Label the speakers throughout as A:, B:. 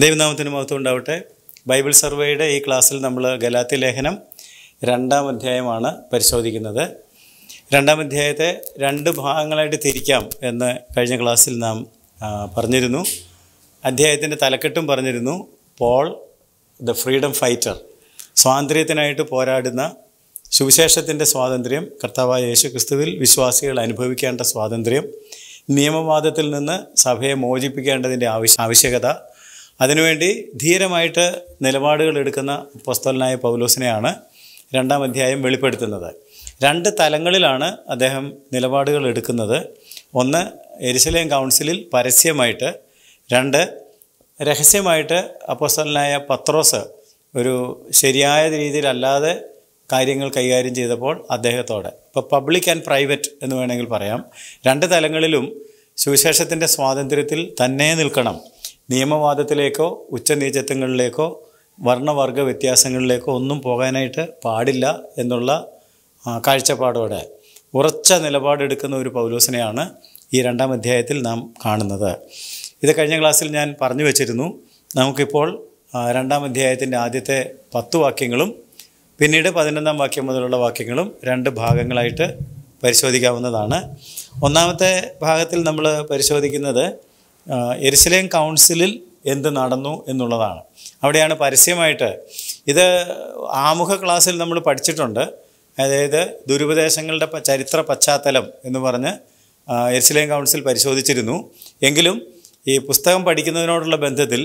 A: ദൈവനാമത്തിന് മഹത്വം ഉണ്ടാവട്ടെ ബൈബിൾ സർവേയുടെ ഈ ക്ലാസ്സിൽ നമ്മൾ ഗലാത്തി ലേഖനം രണ്ടാം അധ്യായമാണ് പരിശോധിക്കുന്നത് രണ്ടാം അധ്യായത്തെ രണ്ട് ഭാഗങ്ങളായിട്ട് തിരിക്കാം എന്ന് കഴിഞ്ഞ ക്ലാസ്സിൽ നാം പറഞ്ഞിരുന്നു അധ്യായത്തിൻ്റെ തലക്കെട്ടും പറഞ്ഞിരുന്നു പോൾ ദ ഫ്രീഡം ഫൈറ്റർ സ്വാതന്ത്ര്യത്തിനായിട്ട് പോരാടുന്ന സുവിശേഷത്തിൻ്റെ സ്വാതന്ത്ര്യം കർത്താവായ യേശു ക്രിസ്തുവിൽ വിശ്വാസികൾ അനുഭവിക്കേണ്ട സ്വാതന്ത്ര്യം നിയമവാദത്തിൽ നിന്ന് സഭയെ മോചിപ്പിക്കേണ്ടതിൻ്റെ ആവശ്യ ആവശ്യകത അതിനുവേണ്ടി ധീരമായിട്ട് നിലപാടുകൾ എടുക്കുന്ന അപ്പോസ്തലനായ പൗലോസിനെയാണ് രണ്ടാം അധ്യായം വെളിപ്പെടുത്തുന്നത് രണ്ട് തലങ്ങളിലാണ് അദ്ദേഹം നിലപാടുകൾ എടുക്കുന്നത് ഒന്ന് എരിശലേം കൗൺസിലിൽ പരസ്യമായിട്ട് രണ്ട് രഹസ്യമായിട്ട് അപ്പോസ്തലനായ പത്രോസ് ഒരു ശരിയായ രീതിയിലല്ലാതെ കാര്യങ്ങൾ കൈകാര്യം ചെയ്തപ്പോൾ അദ്ദേഹത്തോടെ ഇപ്പോൾ പബ്ലിക് ആൻഡ് പ്രൈവറ്റ് എന്ന് വേണമെങ്കിൽ പറയാം രണ്ട് തലങ്ങളിലും സുവിശേഷത്തിൻ്റെ സ്വാതന്ത്ര്യത്തിൽ തന്നെ നിൽക്കണം നിയമവാദത്തിലേക്കോ ഉച്ചനീചത്വങ്ങളിലേക്കോ വർണ്ണവർഗ വ്യത്യാസങ്ങളിലേക്കോ ഒന്നും പോകാനായിട്ട് പാടില്ല എന്നുള്ള കാഴ്ചപ്പാടോടെ ഉറച്ച നിലപാടെടുക്കുന്ന ഒരു പൗലോസിനെയാണ് ഈ രണ്ടാം അധ്യായത്തിൽ നാം കാണുന്നത് ഇത് കഴിഞ്ഞ ക്ലാസ്സിൽ ഞാൻ പറഞ്ഞു വച്ചിരുന്നു നമുക്കിപ്പോൾ രണ്ടാം അധ്യായത്തിൻ്റെ ആദ്യത്തെ പത്ത് വാക്യങ്ങളും പിന്നീട് പതിനൊന്നാം വാക്യം മുതലുള്ള വാക്യങ്ങളും രണ്ട് ഭാഗങ്ങളായിട്ട് പരിശോധിക്കാവുന്നതാണ് ഒന്നാമത്തെ ഭാഗത്തിൽ നമ്മൾ പരിശോധിക്കുന്നത് എരുസലേം കൗൺസിലിൽ എന്ത് നടന്നു എന്നുള്ളതാണ് അവിടെയാണ് പരസ്യമായിട്ട് ഇത് ആമുഖ ക്ലാസ്സിൽ നമ്മൾ പഠിച്ചിട്ടുണ്ട് അതായത് ദുരുപദേശങ്ങളുടെ ചരിത്ര പശ്ചാത്തലം എന്ന് പറഞ്ഞ് എരുസലേം കൗൺസിൽ പരിശോധിച്ചിരുന്നു എങ്കിലും ഈ പുസ്തകം പഠിക്കുന്നതിനോടുള്ള ബന്ധത്തിൽ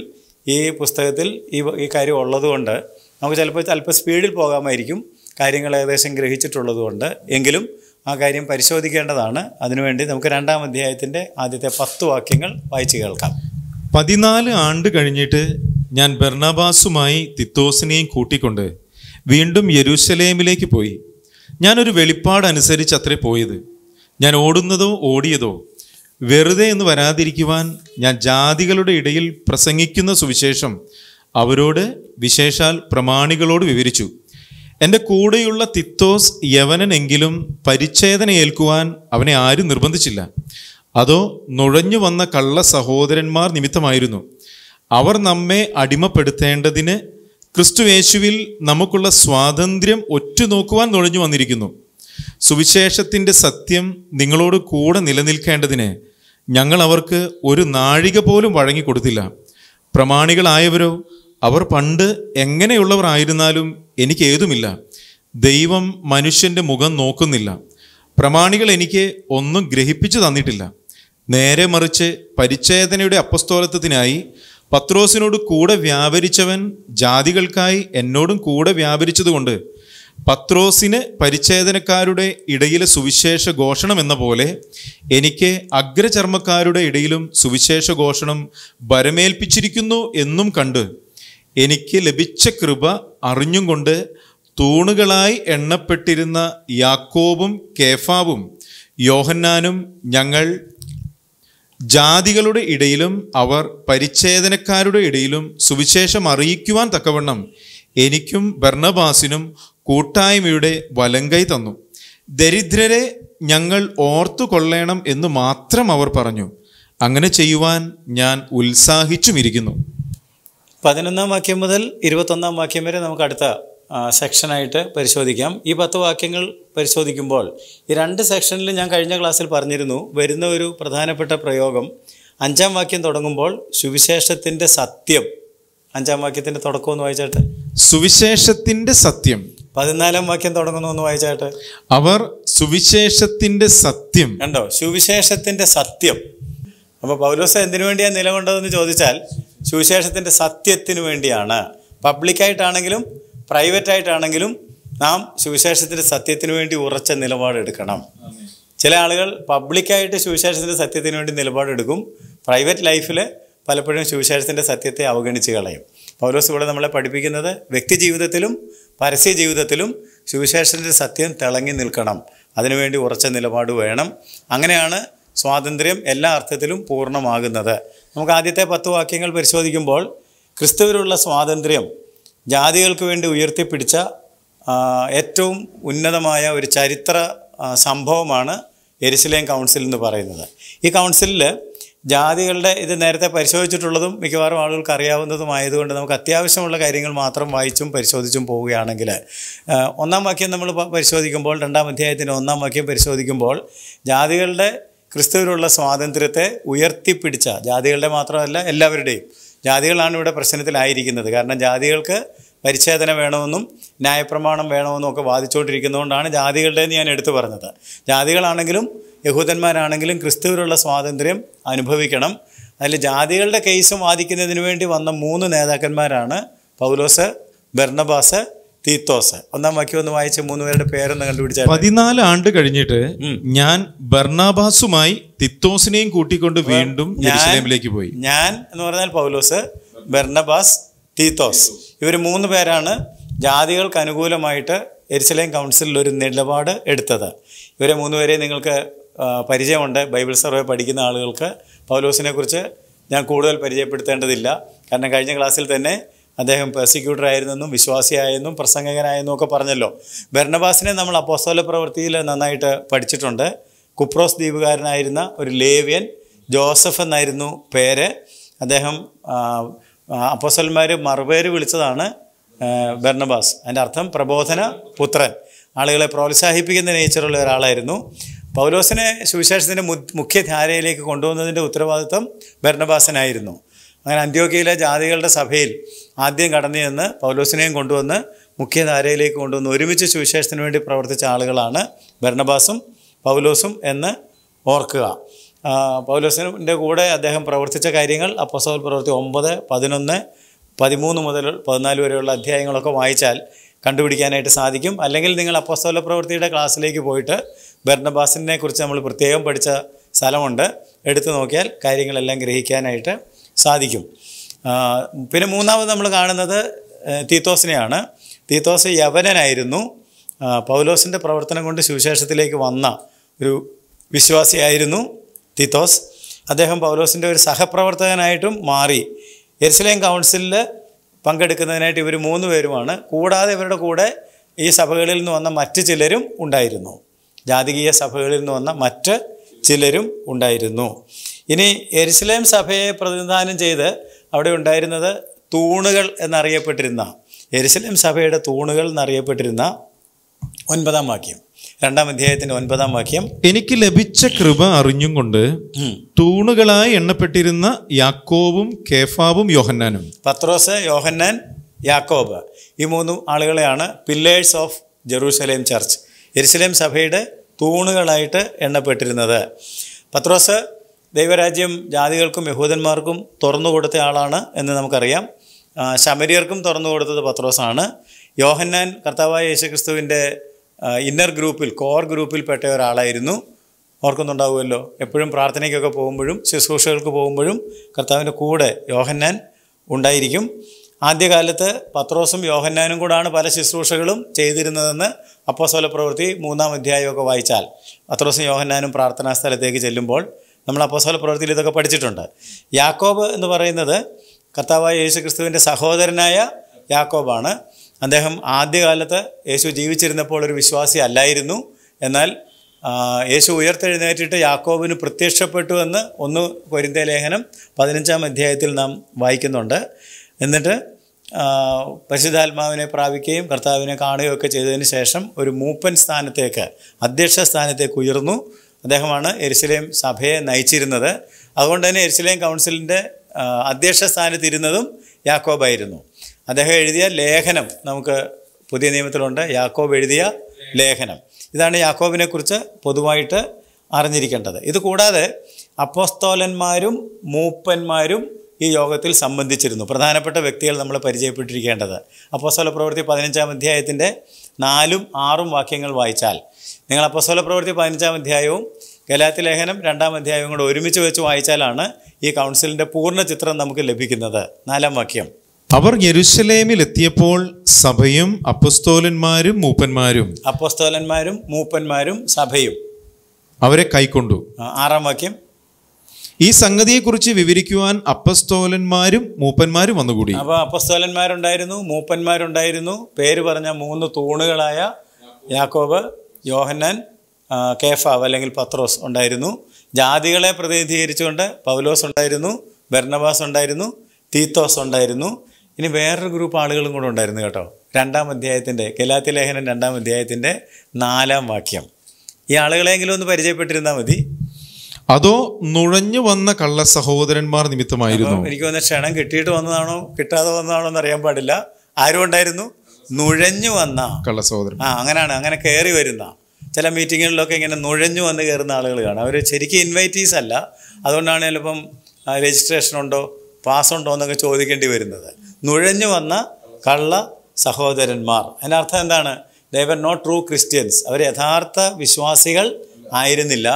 A: ഈ പുസ്തകത്തിൽ ഈ ഈ കാര്യം ഉള്ളതുകൊണ്ട് നമുക്ക് ചിലപ്പോൾ അല്പം സ്പീഡിൽ പോകാമായിരിക്കും കാര്യങ്ങൾ ഏകദേശം ഗ്രഹിച്ചിട്ടുള്ളതുകൊണ്ട് എങ്കിലും ആ കാര്യം പരിശോധിക്കേണ്ടതാണ് അതിനുവേണ്ടി നമുക്ക് രണ്ടാം അധ്യായത്തിൻ്റെ ആദ്യത്തെ പത്ത് വാക്യങ്ങൾ വായിച്ചു കേൾക്കാം
B: പതിനാല് ആണ്ട് കഴിഞ്ഞിട്ട് ഞാൻ ബർണബാസുമായി തിത്തോസിനെയും കൂട്ടിക്കൊണ്ട് വീണ്ടും യെരൂശലേമിലേക്ക് പോയി ഞാനൊരു വെളിപ്പാട് അനുസരിച്ച് അത്രേ പോയത് ഞാൻ ഓടുന്നതോ ഓടിയതോ വെറുതെ എന്ന് വരാതിരിക്കുവാൻ ഞാൻ ജാതികളുടെ ഇടയിൽ പ്രസംഗിക്കുന്ന സുവിശേഷം അവരോട് വിശേഷാൽ പ്രമാണികളോട് വിവരിച്ചു എൻ്റെ കൂടെയുള്ള തിത്തോസ് യവനെങ്കിലും പരിച്ഛേദന ഏൽക്കുവാൻ അവനെ ആരും നിർബന്ധിച്ചില്ല അതോ നുഴഞ്ഞു വന്ന കള്ള സഹോദരന്മാർ നിമിത്തമായിരുന്നു അവർ നമ്മെ അടിമപ്പെടുത്തേണ്ടതിന് ക്രിസ്തുവേശുവിൽ നമുക്കുള്ള സ്വാതന്ത്ര്യം നോക്കുവാൻ നുഴഞ്ഞു വന്നിരിക്കുന്നു സുവിശേഷത്തിൻ്റെ സത്യം നിങ്ങളോട് കൂടെ നിലനിൽക്കേണ്ടതിന് ഞങ്ങൾ അവർക്ക് ഒരു നാഴിക പോലും വഴങ്ങിക്കൊടുത്തില്ല പ്രമാണികളായവരോ അവർ പണ്ട് എങ്ങനെയുള്ളവരായിരുന്നാലും എനിക്ക് ഏതുമില്ല ദൈവം മനുഷ്യൻ്റെ മുഖം നോക്കുന്നില്ല പ്രമാണികൾ എനിക്ക് ഒന്നും ഗ്രഹിപ്പിച്ചു തന്നിട്ടില്ല നേരെ മറിച്ച് പരിച്ഛേദനയുടെ അപ്പസ്തോലത്വത്തിനായി പത്രോസിനോട് കൂടെ വ്യാപരിച്ചവൻ ജാതികൾക്കായി എന്നോടും കൂടെ വ്യാപരിച്ചതുകൊണ്ട് പത്രോസിന് പരിച്ഛേദനക്കാരുടെ ഇടയിലെ സുവിശേഷ ഘോഷണം എന്ന പോലെ എനിക്ക് അഗ്രചർമ്മക്കാരുടെ ഇടയിലും സുവിശേഷ ഘോഷണം വരമേൽപ്പിച്ചിരിക്കുന്നു എന്നും കണ്ട് എനിക്ക് ലഭിച്ച കൃപ അറിഞ്ഞും കൊണ്ട് തൂണുകളായി എണ്ണപ്പെട്ടിരുന്ന യാക്കോബും കേഫാവും യോഹന്നാനും ഞങ്ങൾ ജാതികളുടെ ഇടയിലും അവർ പരിച്ഛേദനക്കാരുടെ ഇടയിലും സുവിശേഷം അറിയിക്കുവാൻ തക്കവണ്ണം എനിക്കും ഭർണബാസിനും കൂട്ടായ്മയുടെ വലങ്കൈ തന്നു ദരിദ്രരെ ഞങ്ങൾ ഓർത്തു കൊള്ളേണം എന്ന് മാത്രം അവർ പറഞ്ഞു അങ്ങനെ ചെയ്യുവാൻ ഞാൻ ഉത്സാഹിച്ചുമിരിക്കുന്നു
A: പതിനൊന്നാം വാക്യം മുതൽ ഇരുപത്തൊന്നാം വാക്യം വരെ നമുക്ക് അടുത്ത
B: സെക്ഷനായിട്ട്
A: പരിശോധിക്കാം ഈ പത്ത് വാക്യങ്ങൾ പരിശോധിക്കുമ്പോൾ ഈ രണ്ട് സെക്ഷനിൽ ഞാൻ കഴിഞ്ഞ ക്ലാസ്സിൽ പറഞ്ഞിരുന്നു വരുന്ന ഒരു പ്രധാനപ്പെട്ട പ്രയോഗം അഞ്ചാം വാക്യം തുടങ്ങുമ്പോൾ സുവിശേഷത്തിൻ്റെ സത്യം അഞ്ചാം വാക്യത്തിൻ്റെ തുടക്കം ഒന്ന് വായിച്ചാട്ട്
B: സുവിശേഷത്തിൻ്റെ സത്യം
A: പതിനാലാം വാക്യം തുടങ്ങുന്നു ഒന്ന് വായിച്ചാട്ട് അവർ സുവിശേഷത്തിൻ്റെ സത്യം കണ്ടോ സുവിശേഷത്തിൻ്റെ സത്യം അപ്പോൾ പൗലോസ എന്തിനു വേണ്ടിയാണ് നിലകൊണ്ടതെന്ന് ചോദിച്ചാൽ സുവിശേഷത്തിൻ്റെ സത്യത്തിനു വേണ്ടിയാണ് പബ്ലിക്കായിട്ടാണെങ്കിലും പ്രൈവറ്റായിട്ടാണെങ്കിലും നാം സുവിശേഷത്തിൻ്റെ സത്യത്തിനു വേണ്ടി ഉറച്ച നിലപാടെടുക്കണം ചില ആളുകൾ പബ്ലിക്കായിട്ട് സുവിശേഷത്തിൻ്റെ സത്യത്തിന് വേണ്ടി നിലപാടെടുക്കും പ്രൈവറ്റ് ലൈഫിൽ പലപ്പോഴും സുവിശേഷത്തിൻ്റെ സത്യത്തെ അവഗണിച്ച് കളയും പൗലോസ് ഇവിടെ നമ്മളെ പഠിപ്പിക്കുന്നത് വ്യക്തി ജീവിതത്തിലും പരസ്യ ജീവിതത്തിലും സുവിശേഷത്തിൻ്റെ സത്യം തിളങ്ങി നിൽക്കണം അതിനുവേണ്ടി ഉറച്ച നിലപാട് വേണം അങ്ങനെയാണ് സ്വാതന്ത്ര്യം എല്ലാ അർത്ഥത്തിലും പൂർണ്ണമാകുന്നത് നമുക്ക് ആദ്യത്തെ പത്ത് വാക്യങ്ങൾ പരിശോധിക്കുമ്പോൾ ക്രിസ്തുവിലുള്ള സ്വാതന്ത്ര്യം ജാതികൾക്ക് വേണ്ടി ഉയർത്തിപ്പിടിച്ച ഏറ്റവും ഉന്നതമായ ഒരു ചരിത്ര സംഭവമാണ് എരിശിലേം കൗൺസിൽ എന്ന് പറയുന്നത് ഈ കൗൺസിലിൽ ജാതികളുടെ ഇത് നേരത്തെ പരിശോധിച്ചിട്ടുള്ളതും മിക്കവാറും ആളുകൾക്ക് അറിയാവുന്നതുമായതുകൊണ്ട് നമുക്ക് അത്യാവശ്യമുള്ള കാര്യങ്ങൾ മാത്രം വായിച്ചും പരിശോധിച്ചും പോവുകയാണെങ്കിൽ ഒന്നാം വാക്യം നമ്മൾ പരിശോധിക്കുമ്പോൾ രണ്ടാം അധ്യായത്തിൻ്റെ ഒന്നാം വാക്യം പരിശോധിക്കുമ്പോൾ ജാതികളുടെ ക്രിസ്തുവിനുള്ള സ്വാതന്ത്ര്യത്തെ ഉയർത്തിപ്പിടിച്ച ജാതികളുടെ മാത്രമല്ല എല്ലാവരുടെയും ജാതികളാണ് ഇവിടെ പ്രശ്നത്തിലായിരിക്കുന്നത് കാരണം ജാതികൾക്ക് പരിച്ഛേദന വേണമെന്നും ന്യായപ്രമാണം വേണമെന്നും ഒക്കെ വാദിച്ചുകൊണ്ടിരിക്കുന്നതുകൊണ്ടാണ് ജാതികളുടെ ഞാൻ എടുത്തു പറഞ്ഞത് ജാതികളാണെങ്കിലും യഹൂദന്മാരാണെങ്കിലും ക്രിസ്തുവിലുള്ള സ്വാതന്ത്ര്യം അനുഭവിക്കണം അതിൽ ജാതികളുടെ കേസ് വാദിക്കുന്നതിന് വേണ്ടി വന്ന മൂന്ന് നേതാക്കന്മാരാണ് പൗലോസ് ബെർണബാസ് തീത്തോസ് ഒന്നാം വാക്യം ഒന്ന് വായിച്ച മൂന്ന് പേരുടെ പേരൊന്ന് കണ്ടുപിടിച്ച
B: പതിനാല് ആണ്ട് കഴിഞ്ഞിട്ട് ഞാൻ ബർണാബാസുമായി തിത്തോസിനെയും കൂട്ടിക്കൊണ്ട് വീണ്ടും ജെറുസലേമിലേക്ക് പോയി
A: ഞാൻ എന്ന് പറഞ്ഞാൽ പൗലോസ് ബർണബാസ് തീത്തോസ് ഇവർ മൂന്ന് പേരാണ് ജാതികൾക്ക് അനുകൂലമായിട്ട് എരിശലേം കൗൺസിലിൽ ഒരു നിലപാട് എടുത്തത് ഇവരെ മൂന്നുപേരെ നിങ്ങൾക്ക് പരിചയമുണ്ട് ബൈബിൾ സർവേ പഠിക്കുന്ന ആളുകൾക്ക് പൗലോസിനെ കുറിച്ച് ഞാൻ കൂടുതൽ പരിചയപ്പെടുത്തേണ്ടതില്ല കാരണം കഴിഞ്ഞ ക്ലാസ്സിൽ തന്നെ അദ്ദേഹം പ്രോസിക്യൂട്ടറായിരുന്നെന്നും വിശ്വാസിയായെന്നും പ്രസംഗകനായെന്നും ഒക്കെ പറഞ്ഞല്ലോ ഭരണവാസിനെ നമ്മൾ അപ്പോസ്തോല പ്രവൃത്തിയിൽ നന്നായിട്ട് പഠിച്ചിട്ടുണ്ട് കുപ്രോസ് ദ്വീപുകാരനായിരുന്ന ഒരു ലേവ്യൻ ജോസഫ് എന്നായിരുന്നു പേര് അദ്ദേഹം അപ്പോസ്തോലന്മാർ മറുപേര് വിളിച്ചതാണ് ഭരണബാസ് അതിൻ്റെ അർത്ഥം പ്രബോധന പുത്രൻ ആളുകളെ പ്രോത്സാഹിപ്പിക്കുന്ന നേച്ചറുള്ള ഒരാളായിരുന്നു പൗലോസിനെ സുവിശേഷത്തിൻ്റെ മുഖ്യ ധാരയിലേക്ക് കൊണ്ടുവന്നതിൻ്റെ ഉത്തരവാദിത്വം ഭരണബാസനായിരുന്നു അങ്ങനെ അന്ത്യോക്കയിലെ ജാതികളുടെ സഭയിൽ ആദ്യം കടന്നു ചെന്ന് പൗലോസിനെയും കൊണ്ടുവന്ന് മുഖ്യധാരയിലേക്ക് കൊണ്ടുവന്ന് ഒരുമിച്ച് സുവിശേഷത്തിന് വേണ്ടി പ്രവർത്തിച്ച ആളുകളാണ് ഭരണബാസും പൗലോസും എന്ന് ഓർക്കുക പൗലോസിൻ്റെ കൂടെ അദ്ദേഹം പ്രവർത്തിച്ച കാര്യങ്ങൾ അപ്പസോൽ പ്രവർത്തി ഒമ്പത് പതിനൊന്ന് പതിമൂന്ന് മുതൽ പതിനാല് വരെയുള്ള അധ്യായങ്ങളൊക്കെ വായിച്ചാൽ കണ്ടുപിടിക്കാനായിട്ട് സാധിക്കും അല്ലെങ്കിൽ നിങ്ങൾ അപ്പസ്തോല പ്രവൃത്തിയുടെ ക്ലാസ്സിലേക്ക് പോയിട്ട് ബെർണബാസിനെ കുറിച്ച് നമ്മൾ പ്രത്യേകം പഠിച്ച സ്ഥലമുണ്ട് എടുത്തു നോക്കിയാൽ കാര്യങ്ങളെല്ലാം ഗ്രഹിക്കാനായിട്ട് സാധിക്കും പിന്നെ മൂന്നാമത് നമ്മൾ കാണുന്നത് തീത്തോസിനെയാണ് തീത്തോസ് യവനനായിരുന്നു പൗലോസിൻ്റെ പ്രവർത്തനം കൊണ്ട് സുവിശേഷത്തിലേക്ക് വന്ന ഒരു വിശ്വാസിയായിരുന്നു തീത്തോസ് അദ്ദേഹം പൗലോസിൻ്റെ ഒരു സഹപ്രവർത്തകനായിട്ടും മാറി എരിസലേം കൗൺസിലിൽ പങ്കെടുക്കുന്നതിനായിട്ട് ഇവർ മൂന്ന് പേരുമാണ് കൂടാതെ ഇവരുടെ കൂടെ ഈ സഭകളിൽ നിന്ന് വന്ന മറ്റ് ചിലരും ഉണ്ടായിരുന്നു ജാതികീയ സഭകളിൽ നിന്ന് വന്ന മറ്റ് ചിലരും ഉണ്ടായിരുന്നു ഇനി എരുസലേം സഭയെ പ്രതിനിധാനം ചെയ്ത് അവിടെ ഉണ്ടായിരുന്നത് തൂണുകൾ എന്നറിയപ്പെട്ടിരുന്ന എരുസലേം സഭയുടെ തൂണുകൾ എന്നറിയപ്പെട്ടിരുന്ന ഒൻപതാം വാക്യം രണ്ടാം അധ്യായത്തിന്റെ ഒൻപതാം വാക്യം
B: എനിക്ക് ലഭിച്ച കൃപ അറിഞ്ഞും കൊണ്ട് തൂണുകളായി എണ്ണപ്പെട്ടിരുന്ന യാക്കോബും കേഫാബും യോഹന്നാനും
A: പത്രോസ് യോഹന്നാൻ യാക്കോബ് ഈ മൂന്ന് ആളുകളെയാണ് പില്ലേഴ്സ് ഓഫ് ജെറൂസലേം ചർച്ച് എരുസലേം സഭയുടെ തൂണുകളായിട്ട് എണ്ണപ്പെട്ടിരുന്നത് പത്രോസ് ദൈവരാജ്യം ജാതികൾക്കും യഹൂദന്മാർക്കും തുറന്നു കൊടുത്ത ആളാണ് എന്ന് നമുക്കറിയാം ശമരിയർക്കും തുറന്നു കൊടുത്തത് പത്രോസാണ് യോഹന്നാൻ കർത്താവായ യേശുക്രിസ്തുവിൻ്റെ ഇന്നർ ഗ്രൂപ്പിൽ കോർ ഗ്രൂപ്പിൽപ്പെട്ട ഒരാളായിരുന്നു ഓർക്കുന്നുണ്ടാവുമല്ലോ എപ്പോഴും പ്രാർത്ഥനയ്ക്കൊക്കെ പോകുമ്പോഴും ശുശ്രൂഷകൾക്ക് പോകുമ്പോഴും കർത്താവിൻ്റെ കൂടെ യോഹന്നാൻ ഉണ്ടായിരിക്കും ആദ്യകാലത്ത് പത്രോസും യോഹന്നാനും കൂടാണ് പല ശുശ്രൂഷകളും ചെയ്തിരുന്നതെന്ന് അപ്പോസോല പ്രവൃത്തി മൂന്നാം അധ്യായമൊക്കെ വായിച്ചാൽ പത്രോസും യോഹന്നാനും പ്രാർത്ഥനാ സ്ഥലത്തേക്ക് ചെല്ലുമ്പോൾ നമ്മൾ അപ്പോസോല പ്രവൃത്തിയിൽ ഇതൊക്കെ പഠിച്ചിട്ടുണ്ട് യാക്കോബ് എന്ന് പറയുന്നത് കർത്താവായ യേശു ക്രിസ്തുവിൻ്റെ സഹോദരനായ യാക്കോബാണ് അദ്ദേഹം ആദ്യകാലത്ത് യേശു ജീവിച്ചിരുന്നപ്പോൾ ഒരു വിശ്വാസി അല്ലായിരുന്നു എന്നാൽ യേശു ഉയർത്തെഴുന്നേറ്റിട്ട് യാക്കോബിന് പ്രത്യക്ഷപ്പെട്ടു എന്ന് ഒന്ന് കൊരിന്ത ലേഖനം പതിനഞ്ചാം അധ്യായത്തിൽ നാം വായിക്കുന്നുണ്ട് എന്നിട്ട് പരിശുദ്ധാത്മാവിനെ പ്രാപിക്കുകയും കർത്താവിനെ കാണുകയും ഒക്കെ ചെയ്തതിന് ശേഷം ഒരു മൂപ്പൻ സ്ഥാനത്തേക്ക് അധ്യക്ഷ സ്ഥാനത്തേക്ക് ഉയർന്നു അദ്ദേഹമാണ് എരിശിലേം സഭയെ നയിച്ചിരുന്നത് അതുകൊണ്ട് തന്നെ എരിശിലേം കൗൺസിലിൻ്റെ അധ്യക്ഷ സ്ഥാനത്തിരുന്നതും യാക്കോബായിരുന്നു അദ്ദേഹം എഴുതിയ ലേഖനം നമുക്ക് പുതിയ നിയമത്തിലുണ്ട് യാക്കോബ് എഴുതിയ ലേഖനം ഇതാണ് യാക്കോബിനെക്കുറിച്ച് പൊതുവായിട്ട് അറിഞ്ഞിരിക്കേണ്ടത് ഇതുകൂടാതെ കൂടാതെ അപ്പോസ്തോലന്മാരും മൂപ്പന്മാരും ഈ യോഗത്തിൽ സംബന്ധിച്ചിരുന്നു പ്രധാനപ്പെട്ട വ്യക്തികൾ നമ്മൾ പരിചയപ്പെട്ടിരിക്കേണ്ടത് അപ്പോസ്തോല പ്രവൃത്തി പതിനഞ്ചാം അധ്യായത്തിൻ്റെ നാലും ആറും വാക്യങ്ങൾ വായിച്ചാൽ നിങ്ങൾ അപ്പസ്വല പ്രവൃത്തി പതിനഞ്ചാം അധ്യായവും ഗലാത്തി ലേഖനം രണ്ടാം അധ്യായവും കൂടെ ഒരുമിച്ച് വെച്ച് വായിച്ചാലാണ് ഈ കൗൺസിലിൻ്റെ പൂർണ്ണ ചിത്രം നമുക്ക് ലഭിക്കുന്നത് നാലാം വാക്യം
B: അവർ യെരുശലേമിൽ എത്തിയപ്പോൾ സഭയും അപ്പസ്തോലന്മാരും മൂപ്പന്മാരും
A: അപ്പസ്തോലന്മാരും മൂപ്പന്മാരും സഭയും
B: അവരെ കൈക്കൊണ്ടു ആറാം വാക്യം ഈ സംഗതിയെക്കുറിച്ച് വിവരിക്കുവാൻ അപ്പസ്തോലന്മാരും മൂപ്പന്മാരും വന്നുകൂടി അപ്പോൾ
A: അപ്പസ്തോലന്മാരുണ്ടായിരുന്നു മൂപ്പന്മാരുണ്ടായിരുന്നു പേര് പറഞ്ഞ മൂന്ന് തൂണുകളായ യാക്കോബ് യോഹന്നാൻ കേഫാവ് അല്ലെങ്കിൽ പത്രോസ് ഉണ്ടായിരുന്നു ജാതികളെ പ്രതിനിധീകരിച്ചുകൊണ്ട് പൗലോസ് ഉണ്ടായിരുന്നു ബെർണബാസ് ഉണ്ടായിരുന്നു തീത്തോസ് ഉണ്ടായിരുന്നു ഇനി വേറൊരു ഗ്രൂപ്പ് ആളുകളും കൂടെ ഉണ്ടായിരുന്നു കേട്ടോ രണ്ടാം അധ്യായത്തിൻ്റെ ഗലാത്തി ലേഖനം രണ്ടാം അധ്യായത്തിൻ്റെ നാലാം വാക്യം ഈ ആളുകളെങ്കിലും ഒന്ന് പരിചയപ്പെട്ടിരുന്നാൽ മതി
B: അതോ നുഴഞ്ഞു വന്ന കള്ള സഹോദരന്മാർ നിമിത്തമായിരുന്നു
A: എനിക്ക് വന്ന ക്ഷണം കിട്ടിയിട്ട് വന്നതാണോ കിട്ടാതെ വന്നതാണോ എന്ന് അറിയാൻ പാടില്ല ആരും ഉണ്ടായിരുന്നു നുഴഞ്ഞു വന്ന
B: കള്ള സഹോദരൻ ആ
A: അങ്ങനെയാണ് അങ്ങനെ കയറി വരുന്ന ചില മീറ്റിങ്ങുകളിലൊക്കെ ഇങ്ങനെ നുഴഞ്ഞു വന്ന് കയറുന്ന ആളുകൾ കാണാം അവർ ശരിക്കും ഇൻവൈറ്റീസ് അല്ല അതുകൊണ്ടാണ് ചിലപ്പം രജിസ്ട്രേഷൻ ഉണ്ടോ പാസ് ഉണ്ടോ എന്നൊക്കെ ചോദിക്കേണ്ടി വരുന്നത് നുഴഞ്ഞു വന്ന കള്ള സഹോദരന്മാർ അതിൻ്റെ അർത്ഥം എന്താണ് ദേവർ നോട്ട് ട്രൂ ക്രിസ്ത്യൻസ് അവർ യഥാർത്ഥ വിശ്വാസികൾ ആയിരുന്നില്ല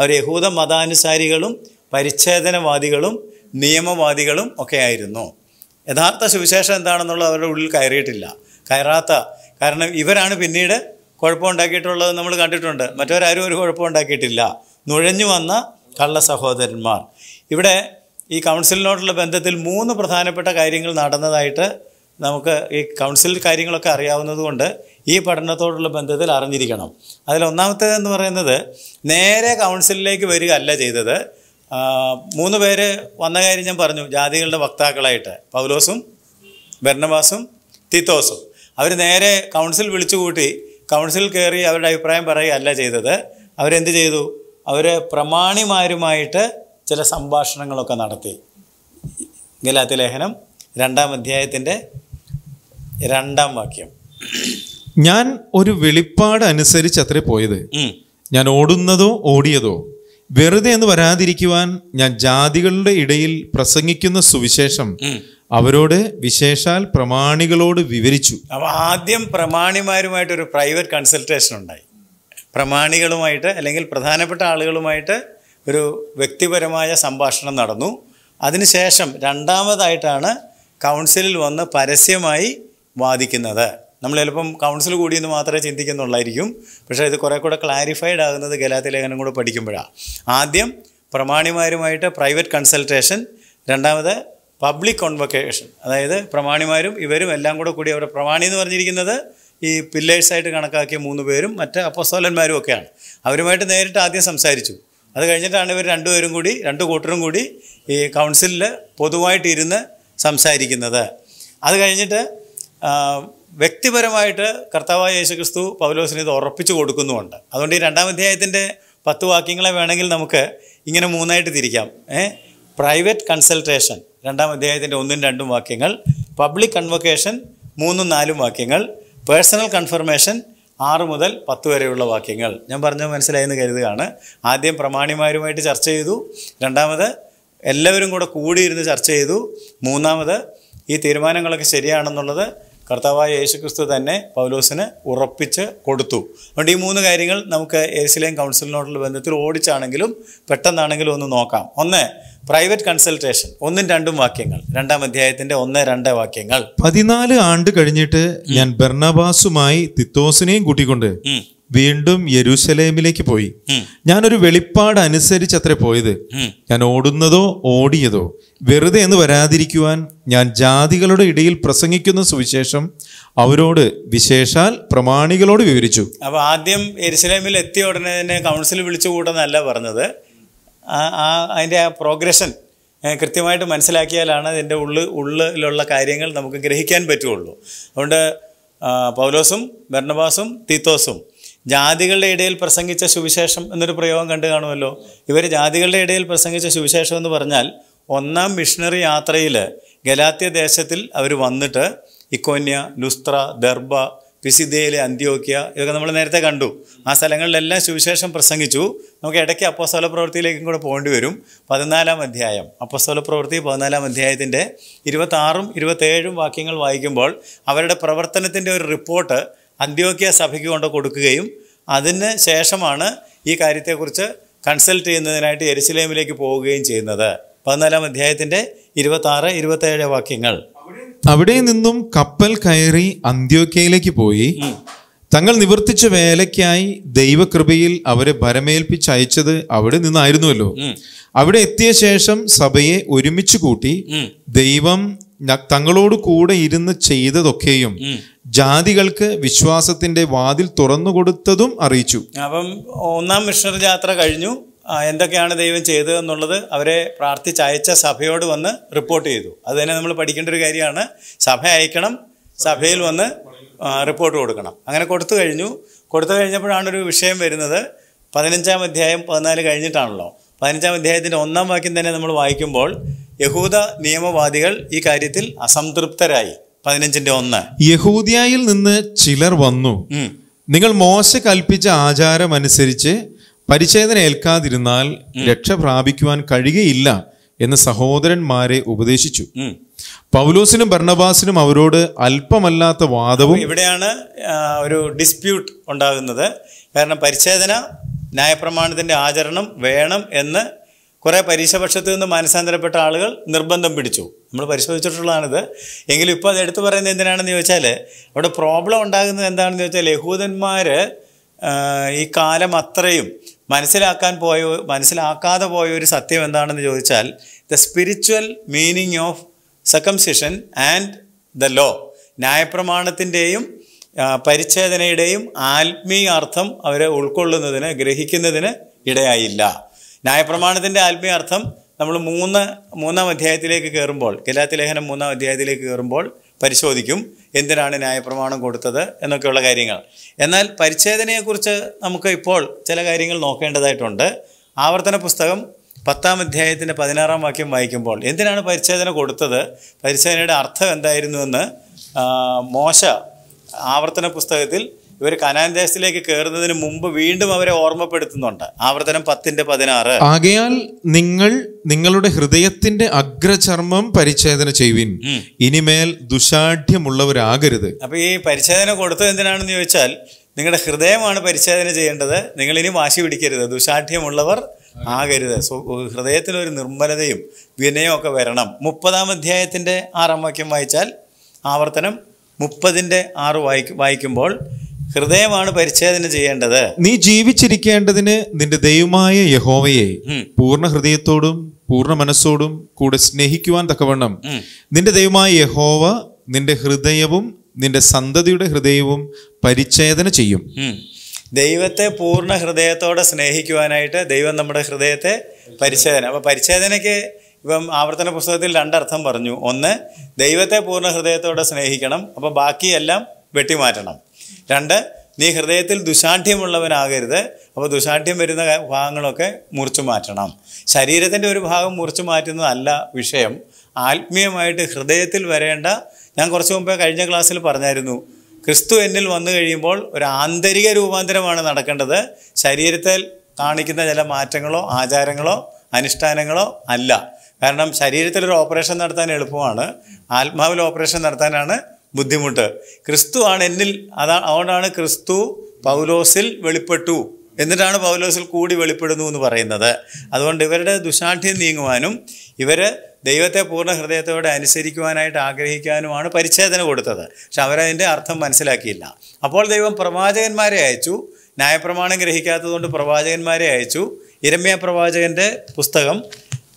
A: അവർ യഹൂദ മതാനുസാരികളും പരിച്ഛേദനവാദികളും നിയമവാദികളും ഒക്കെ ആയിരുന്നു യഥാർത്ഥ സുവിശേഷം എന്താണെന്നുള്ളത് അവരുടെ ഉള്ളിൽ കയറിയിട്ടില്ല കയറാത്ത കാരണം ഇവരാണ് പിന്നീട് കുഴപ്പമുണ്ടാക്കിയിട്ടുള്ളത് നമ്മൾ കണ്ടിട്ടുണ്ട് മറ്റവരാരും ഒരു കുഴപ്പമുണ്ടാക്കിയിട്ടില്ല നുഴഞ്ഞു വന്ന കള്ള സഹോദരന്മാർ ഇവിടെ ഈ കൗൺസിലിനോടുള്ള ബന്ധത്തിൽ മൂന്ന് പ്രധാനപ്പെട്ട കാര്യങ്ങൾ നടന്നതായിട്ട് നമുക്ക് ഈ കൗൺസിൽ കാര്യങ്ങളൊക്കെ അറിയാവുന്നതുകൊണ്ട് ഈ പഠനത്തോടുള്ള ബന്ധത്തിൽ അറിഞ്ഞിരിക്കണം അതിലൊന്നാമത്തേതെന്ന് പറയുന്നത് നേരെ കൗൺസിലിലേക്ക് വരിക അല്ല ചെയ്തത് മൂന്ന് പേര് വന്ന കാര്യം ഞാൻ പറഞ്ഞു ജാതികളുടെ വക്താക്കളായിട്ട് പൗലോസും ബെർണബാസും തിത്തോസും അവർ നേരെ കൗൺസിൽ വിളിച്ചുകൂട്ടി കൗൺസിൽ കയറി അവരുടെ അഭിപ്രായം പറയുകയല്ല ചെയ്തത് അവരെന്ത് ചെയ്തു അവർ പ്രമാണിമാരുമായിട്ട് ചില സംഭാഷണങ്ങളൊക്കെ നടത്തി ഗലാത്തി ലേഖനം രണ്ടാം അധ്യായത്തിൻ്റെ രണ്ടാം വാക്യം
B: ഞാൻ ഒരു വെളിപ്പാട് അനുസരിച്ച് അത്രേ പോയത് ഞാൻ ഓടുന്നതോ ഓടിയതോ വെറുതെ എന്ന് വരാതിരിക്കുവാൻ ഞാൻ ജാതികളുടെ ഇടയിൽ പ്രസംഗിക്കുന്ന സുവിശേഷം അവരോട് വിശേഷാൽ പ്രമാണികളോട് വിവരിച്ചു
A: അപ്പോൾ ആദ്യം പ്രമാണിമാരുമായിട്ട് ഒരു പ്രൈവറ്റ് കൺസൾട്ടേഷൻ ഉണ്ടായി പ്രമാണികളുമായിട്ട് അല്ലെങ്കിൽ പ്രധാനപ്പെട്ട ആളുകളുമായിട്ട് ഒരു വ്യക്തിപരമായ സംഭാഷണം നടന്നു അതിനുശേഷം രണ്ടാമതായിട്ടാണ് കൗൺസിലിൽ വന്ന് പരസ്യമായി വാദിക്കുന്നത് നമ്മൾ ചിലപ്പം കൗൺസിൽ കൂടിയെന്ന് മാത്രമേ ചിന്തിക്കുന്നുള്ളായിരിക്കും പക്ഷേ ഇത് കുറേ കൂടെ ക്ലാരിഫൈഡ് ആകുന്നത് ഗലാത്തി ലേഖനം കൂടെ പഠിക്കുമ്പോഴാണ് ആദ്യം പ്രമാണിമാരുമായിട്ട് പ്രൈവറ്റ് കൺസൾട്ടേഷൻ രണ്ടാമത് പബ്ലിക് കോൺവൊക്കേഷൻ അതായത് പ്രമാണിമാരും ഇവരും എല്ലാം കൂടെ കൂടി അവരുടെ പ്രമാണി എന്ന് പറഞ്ഞിരിക്കുന്നത് ഈ പില്ലേഴ്സായിട്ട് കണക്കാക്കിയ മൂന്ന് പേരും മറ്റ് അപ്പസ്തോലന്മാരും ഒക്കെയാണ് അവരുമായിട്ട് നേരിട്ട് ആദ്യം സംസാരിച്ചു അത് കഴിഞ്ഞിട്ടാണ് ഇവർ രണ്ടുപേരും കൂടി രണ്ട് കൂട്ടരും കൂടി ഈ കൗൺസിലിൽ പൊതുവായിട്ടിരുന്ന് സംസാരിക്കുന്നത് അത് കഴിഞ്ഞിട്ട് വ്യക്തിപരമായിട്ട് കർത്താവായ യേശുക്രിസ്തു പൗലോസിനെ ഇത് ഉറപ്പിച്ചു കൊടുക്കുന്നുമുണ്ട് അതുകൊണ്ട് ഈ രണ്ടാം അധ്യായത്തിൻ്റെ പത്ത് വാക്യങ്ങളെ വേണമെങ്കിൽ നമുക്ക് ഇങ്ങനെ മൂന്നായിട്ട് തിരിക്കാം ഏ പ്രൈവറ്റ് കൺസൾട്ടേഷൻ രണ്ടാം അധ്യായത്തിൻ്റെ ഒന്നും രണ്ടും വാക്യങ്ങൾ പബ്ലിക് കൺവൊക്കേഷൻ മൂന്നും നാലും വാക്യങ്ങൾ പേഴ്സണൽ കൺഫർമേഷൻ ആറ് മുതൽ പത്ത് വരെയുള്ള വാക്യങ്ങൾ ഞാൻ പറഞ്ഞ മനസ്സിലായെന്ന് കരുതുകയാണ് ആദ്യം പ്രമാണിമാരുമായിട്ട് ചർച്ച ചെയ്തു രണ്ടാമത് എല്ലാവരും കൂടെ കൂടിയിരുന്ന് ചർച്ച ചെയ്തു മൂന്നാമത് ഈ തീരുമാനങ്ങളൊക്കെ ശരിയാണെന്നുള്ളത് കർത്താവായ യേശുക്രിസ്തു തന്നെ പൗലോസിന് ഉറപ്പിച്ച് കൊടുത്തു അതുകൊണ്ട് ഈ മൂന്ന് കാര്യങ്ങൾ നമുക്ക് ഏസിലേം കൗൺസിലിനോടുള്ള ബന്ധത്തിൽ ഓടിച്ചാണെങ്കിലും പെട്ടെന്നാണെങ്കിലും ഒന്ന് നോക്കാം ഒന്ന് പ്രൈവറ്റ് കൺസൾട്ടേഷൻ ഒന്നും രണ്ടും വാക്യങ്ങൾ രണ്ടാം അധ്യായത്തിന്റെ ഒന്ന് രണ്ട് വാക്യങ്ങൾ
B: പതിനാല് ആണ്ട് കഴിഞ്ഞിട്ട് ഞാൻ ബർണബാസുമായി തിത്തോസിനെയും കൂട്ടിക്കൊണ്ട് വീണ്ടും യരുസലേമിലേക്ക് പോയി ഞാനൊരു വെളിപ്പാട് അനുസരിച്ച് അത്ര പോയത് ഞാൻ ഓടുന്നതോ ഓടിയതോ വെറുതെ എന്ന് വരാതിരിക്കുവാൻ ഞാൻ ജാതികളുടെ ഇടയിൽ പ്രസംഗിക്കുന്ന സുവിശേഷം അവരോട് വിശേഷാൽ പ്രമാണികളോട് വിവരിച്ചു
A: അപ്പൊ ആദ്യം യരുസലേമിൽ എത്തിയ ഉടനെ തന്നെ കൗൺസിൽ വിളിച്ചു കൂടെന്നല്ല പറഞ്ഞത് ആ അതിൻ്റെ ആ പ്രോഗ്രഷൻ കൃത്യമായിട്ട് മനസ്സിലാക്കിയാലാണ് അതിൻ്റെ ഉള്ളിൽ ഉള്ളിലുള്ള കാര്യങ്ങൾ നമുക്ക് ഗ്രഹിക്കാൻ പറ്റുള്ളൂ അതുകൊണ്ട് പൗലോസും ഭരണവാസും തീത്തോസും ജാതികളുടെ ഇടയിൽ പ്രസംഗിച്ച സുവിശേഷം എന്നൊരു പ്രയോഗം കണ്ടു കാണുമല്ലോ ഇവർ ജാതികളുടെ ഇടയിൽ പ്രസംഗിച്ച സുവിശേഷം എന്ന് പറഞ്ഞാൽ ഒന്നാം മിഷണറി യാത്രയിൽ ഗലാത്യ ദേശത്തിൽ അവർ വന്നിട്ട് ഇക്കോന്യ ലുസ്ത്ര ദർബ പിസിദ്യയിലെ അന്ത്യോക്യ ഇതൊക്കെ നമ്മൾ നേരത്തെ കണ്ടു ആ സ്ഥലങ്ങളിലെല്ലാം സുവിശേഷം പ്രസംഗിച്ചു നമുക്ക് ഇടയ്ക്ക് അപ്പോസ്തല പ്രവൃത്തിയിലേക്കും കൂടെ പോകേണ്ടി വരും പതിനാലാം അധ്യായം അപ്പോസ്തല പ്രവൃത്തി പതിനാലാം അധ്യായത്തിൻ്റെ ഇരുപത്താറും ഇരുപത്തേഴും വാക്യങ്ങൾ വായിക്കുമ്പോൾ അവരുടെ പ്രവർത്തനത്തിൻ്റെ ഒരു റിപ്പോർട്ട് അന്ത്യോക്യ സഭയ്ക്ക് കൊണ്ട് കൊടുക്കുകയും അതിന് ശേഷമാണ് ഈ കാര്യത്തെക്കുറിച്ച് കൺസൾട്ട് ചെയ്യുന്നതിനായിട്ട് എരിശിലേമിലേക്ക് പോവുകയും ചെയ്യുന്നത് പതിനാലാം അധ്യായത്തിൻ്റെ ഇരുപത്താറ് ഇരുപത്തേഴ് വാക്യങ്ങൾ
B: അവിടെ നിന്നും കപ്പൽ കയറി അന്ത്യോക്കയിലേക്ക് പോയി തങ്ങൾ നിവർത്തിച്ച വേലയ്ക്കായി ദൈവകൃപയിൽ അവരെ ഭരമേൽപ്പിച്ച് അയച്ചത് അവിടെ നിന്നായിരുന്നുവല്ലോ അവിടെ എത്തിയ ശേഷം സഭയെ ഒരുമിച്ച് കൂട്ടി ദൈവം തങ്ങളോട് കൂടെ ഇരുന്ന് ചെയ്തതൊക്കെയും ജാതികൾക്ക് വിശ്വാസത്തിന്റെ വാതിൽ തുറന്നു കൊടുത്തതും അറിയിച്ചു
A: അപ്പം ഒന്നാം മിഷണറി യാത്ര കഴിഞ്ഞു എന്തൊക്കെയാണ് ദൈവം എന്നുള്ളത് അവരെ പ്രാർത്ഥിച്ചയച്ച സഭയോട് വന്ന് റിപ്പോർട്ട് ചെയ്തു അത് തന്നെ നമ്മൾ പഠിക്കേണ്ട ഒരു കാര്യമാണ് സഭ അയക്കണം സഭയിൽ വന്ന് റിപ്പോർട്ട് കൊടുക്കണം അങ്ങനെ കൊടുത്തു കഴിഞ്ഞു കൊടുത്തു കഴിഞ്ഞപ്പോഴാണ് ഒരു വിഷയം വരുന്നത് പതിനഞ്ചാം അധ്യായം പതിനാല് കഴിഞ്ഞിട്ടാണല്ലോ പതിനഞ്ചാം അധ്യായത്തിൻ്റെ ഒന്നാം വാക്യം തന്നെ നമ്മൾ വായിക്കുമ്പോൾ യഹൂദ നിയമവാദികൾ ഈ കാര്യത്തിൽ അസംതൃപ്തരായി പതിനഞ്ചിന്റെ ഒന്ന്
B: യഹൂദിയായിൽ നിന്ന് ചിലർ വന്നു നിങ്ങൾ മോശ കൽപ്പിച്ച ആചാരം അനുസരിച്ച് പരിചേതന ഏൽക്കാതിരുന്നാൽ രക്ഷ പ്രാപിക്കുവാൻ കഴിയുകയില്ല എന്ന് സഹോദരന്മാരെ ഉപദേശിച്ചു പൗലോസിനും ഭർണബാസിനും അവരോട് അല്പമല്ലാത്ത വാദവും
A: ഇവിടെയാണ് ഒരു ഡിസ്പ്യൂട്ട് ഉണ്ടാകുന്നത് കാരണം പരിച്ഛേദന ന്യായപ്രമാണത്തിൻ്റെ ആചരണം വേണം എന്ന് കുറേ പരീക്ഷപക്ഷത്തു നിന്ന് മാനസാന്തരപ്പെട്ട ആളുകൾ നിർബന്ധം പിടിച്ചു നമ്മൾ പരിശോധിച്ചിട്ടുള്ളതാണിത് എങ്കിലും ഇപ്പോൾ അത് എടുത്തു പറയുന്നത് എന്തിനാണെന്ന് ചോദിച്ചാൽ അവിടെ പ്രോബ്ലം ഉണ്ടാകുന്നത് എന്താണെന്ന് ചോദിച്ചാൽ യഹൂദന്മാർ ഈ കാലം അത്രയും മനസ്സിലാക്കാൻ പോയ മനസ്സിലാക്കാതെ പോയ ഒരു സത്യം എന്താണെന്ന് ചോദിച്ചാൽ the spiritual meaning of circumcision and the law ന്യായപ്രമാണത്തിൻ്റെയും പരിച്ഛേദനയുടെയും ആത്മീയ അർത്ഥം അവരെ ഉൾക്കൊള്ളുന്നതിന് ഗ്രഹിക്കുന്നതിന് ഇടയായില്ല ന്യായപ്രമാണത്തിൻ്റെ ആത്മീയ അർത്ഥം നമ്മൾ മൂന്ന് മൂന്നാം അധ്യായത്തിലേക്ക് കയറുമ്പോൾ ഗലാത്തി ലേഖനം മൂന്നാം അധ്യായത്തിലേക്ക് കയറുമ്പോൾ പരിശോധിക്കും എന്തിനാണ് ന്യായപ്രമാണം കൊടുത്തത് എന്നൊക്കെയുള്ള കാര്യങ്ങൾ എന്നാൽ പരിച്ഛേദനയെക്കുറിച്ച് നമുക്ക് ഇപ്പോൾ ചില കാര്യങ്ങൾ നോക്കേണ്ടതായിട്ടുണ്ട് ആവർത്തന പുസ്തകം പത്താം അധ്യായത്തിൻ്റെ പതിനാറാം വാക്യം വായിക്കുമ്പോൾ എന്തിനാണ് പരിച്ഛേദന കൊടുത്തത് പരിച്ഛേദനയുടെ അർത്ഥം എന്തായിരുന്നുവെന്ന് മോശ ആവർത്തന പുസ്തകത്തിൽ ഇവർ കനാൻ ദേശത്തിലേക്ക് കയറുന്നതിന് മുമ്പ് വീണ്ടും അവരെ ഓർമ്മപ്പെടുത്തുന്നുണ്ട് ആവർത്തനം പത്തിന്റെ പതിനാറ് ആകയാൽ
B: നിങ്ങൾ നിങ്ങളുടെ ഹൃദയത്തിന്റെ അഗ്രചർമ്മം പരിച്ഛേദന ചെയ്യുവിൻ ഇനിമേൽ ദുഷാഠ്യമുള്ളവരാകരുത്
A: അപ്പൊ ഈ പരിച്ഛേദന കൊടുത്തത് എന്തിനാണെന്ന് ചോദിച്ചാൽ നിങ്ങളുടെ ഹൃദയമാണ് പരിചേദന ചെയ്യേണ്ടത് നിങ്ങൾ ഇനി വാശി പിടിക്കരുത് ദുഷാഠ്യമുള്ളവർ ആകരുത് ഹൃദയത്തിൽ ഒരു നിർമ്മലതയും വിനയവും ഒക്കെ വരണം മുപ്പതാം അധ്യായത്തിന്റെ ആറാം വാക്യം വായിച്ചാൽ ആവർത്തനം മുപ്പതിന്റെ ആറ് വായിക്കും വായിക്കുമ്പോൾ ഹൃദയമാണ് പരിച്ഛേദന ചെയ്യേണ്ടത്
B: നീ ജീവിച്ചിരിക്കേണ്ടതിന് നിന്റെ ദൈവമായ യഹോവയെ പൂർണ്ണ ഹൃദയത്തോടും പൂർണ്ണ മനസ്സോടും കൂടെ സ്നേഹിക്കുവാൻ തക്കവണ്ണം നിന്റെ ദൈവമായ യഹോവ നിന്റെ ഹൃദയവും നിന്റെ സന്തതിയുടെ ഹൃദയവും പരിച്ഛേദന ചെയ്യും
A: ദൈവത്തെ പൂർണ്ണ ഹൃദയത്തോടെ സ്നേഹിക്കുവാനായിട്ട് ദൈവം നമ്മുടെ ഹൃദയത്തെ പരിച്ഛേദന അപ്പോൾ പരിച്ഛേദനക്ക് ഇപ്പം ആവർത്തന പുസ്തകത്തിൽ രണ്ടർത്ഥം പറഞ്ഞു ഒന്ന് ദൈവത്തെ പൂർണ്ണ ഹൃദയത്തോടെ സ്നേഹിക്കണം അപ്പോൾ ബാക്കിയെല്ലാം വെട്ടിമാറ്റണം രണ്ട് നീ ഹൃദയത്തിൽ ദുശാഠ്യമുള്ളവനാകരുത് അപ്പോൾ ദുശാഠ്യം വരുന്ന ഭാഗങ്ങളൊക്കെ മുറിച്ചു മാറ്റണം ശരീരത്തിൻ്റെ ഒരു ഭാഗം മുറിച്ചു മാറ്റുന്നതല്ല വിഷയം ആത്മീയമായിട്ട് ഹൃദയത്തിൽ വരേണ്ട ഞാൻ കുറച്ച് മുമ്പേ കഴിഞ്ഞ ക്ലാസ്സിൽ പറഞ്ഞായിരുന്നു ക്രിസ്തു എന്നിൽ വന്നു കഴിയുമ്പോൾ ഒരു ആന്തരിക രൂപാന്തരമാണ് നടക്കേണ്ടത് ശരീരത്തിൽ കാണിക്കുന്ന ചില മാറ്റങ്ങളോ ആചാരങ്ങളോ അനുഷ്ഠാനങ്ങളോ അല്ല കാരണം ശരീരത്തിൽ ഒരു ഓപ്പറേഷൻ നടത്താൻ എളുപ്പമാണ് ആത്മാവിൽ ഓപ്പറേഷൻ നടത്താനാണ് ബുദ്ധിമുട്ട് ക്രിസ്തു ആണ് എന്നിൽ അതാ അതുകൊണ്ടാണ് ക്രിസ്തു പൗലോസിൽ വെളിപ്പെട്ടു എന്നിട്ടാണ് പൗലോസിൽ കൂടി വെളിപ്പെടുന്നു എന്ന് പറയുന്നത് അതുകൊണ്ട് ഇവരുടെ ദുശാഠ്യം നീങ്ങുവാനും ഇവർ ദൈവത്തെ പൂർണ്ണ ഹൃദയത്തോടെ അനുസരിക്കുവാനായിട്ട് ആഗ്രഹിക്കാനുമാണ് പരിച്ഛേദന കൊടുത്തത് പക്ഷെ അവരതിൻ്റെ അർത്ഥം മനസ്സിലാക്കിയില്ല അപ്പോൾ ദൈവം പ്രവാചകന്മാരെ അയച്ചു ന്യായപ്രമാണം ഗ്രഹിക്കാത്തതുകൊണ്ട് പ്രവാചകന്മാരെ അയച്ചു ഇരമ്യ പ്രവാചകൻ്റെ പുസ്തകം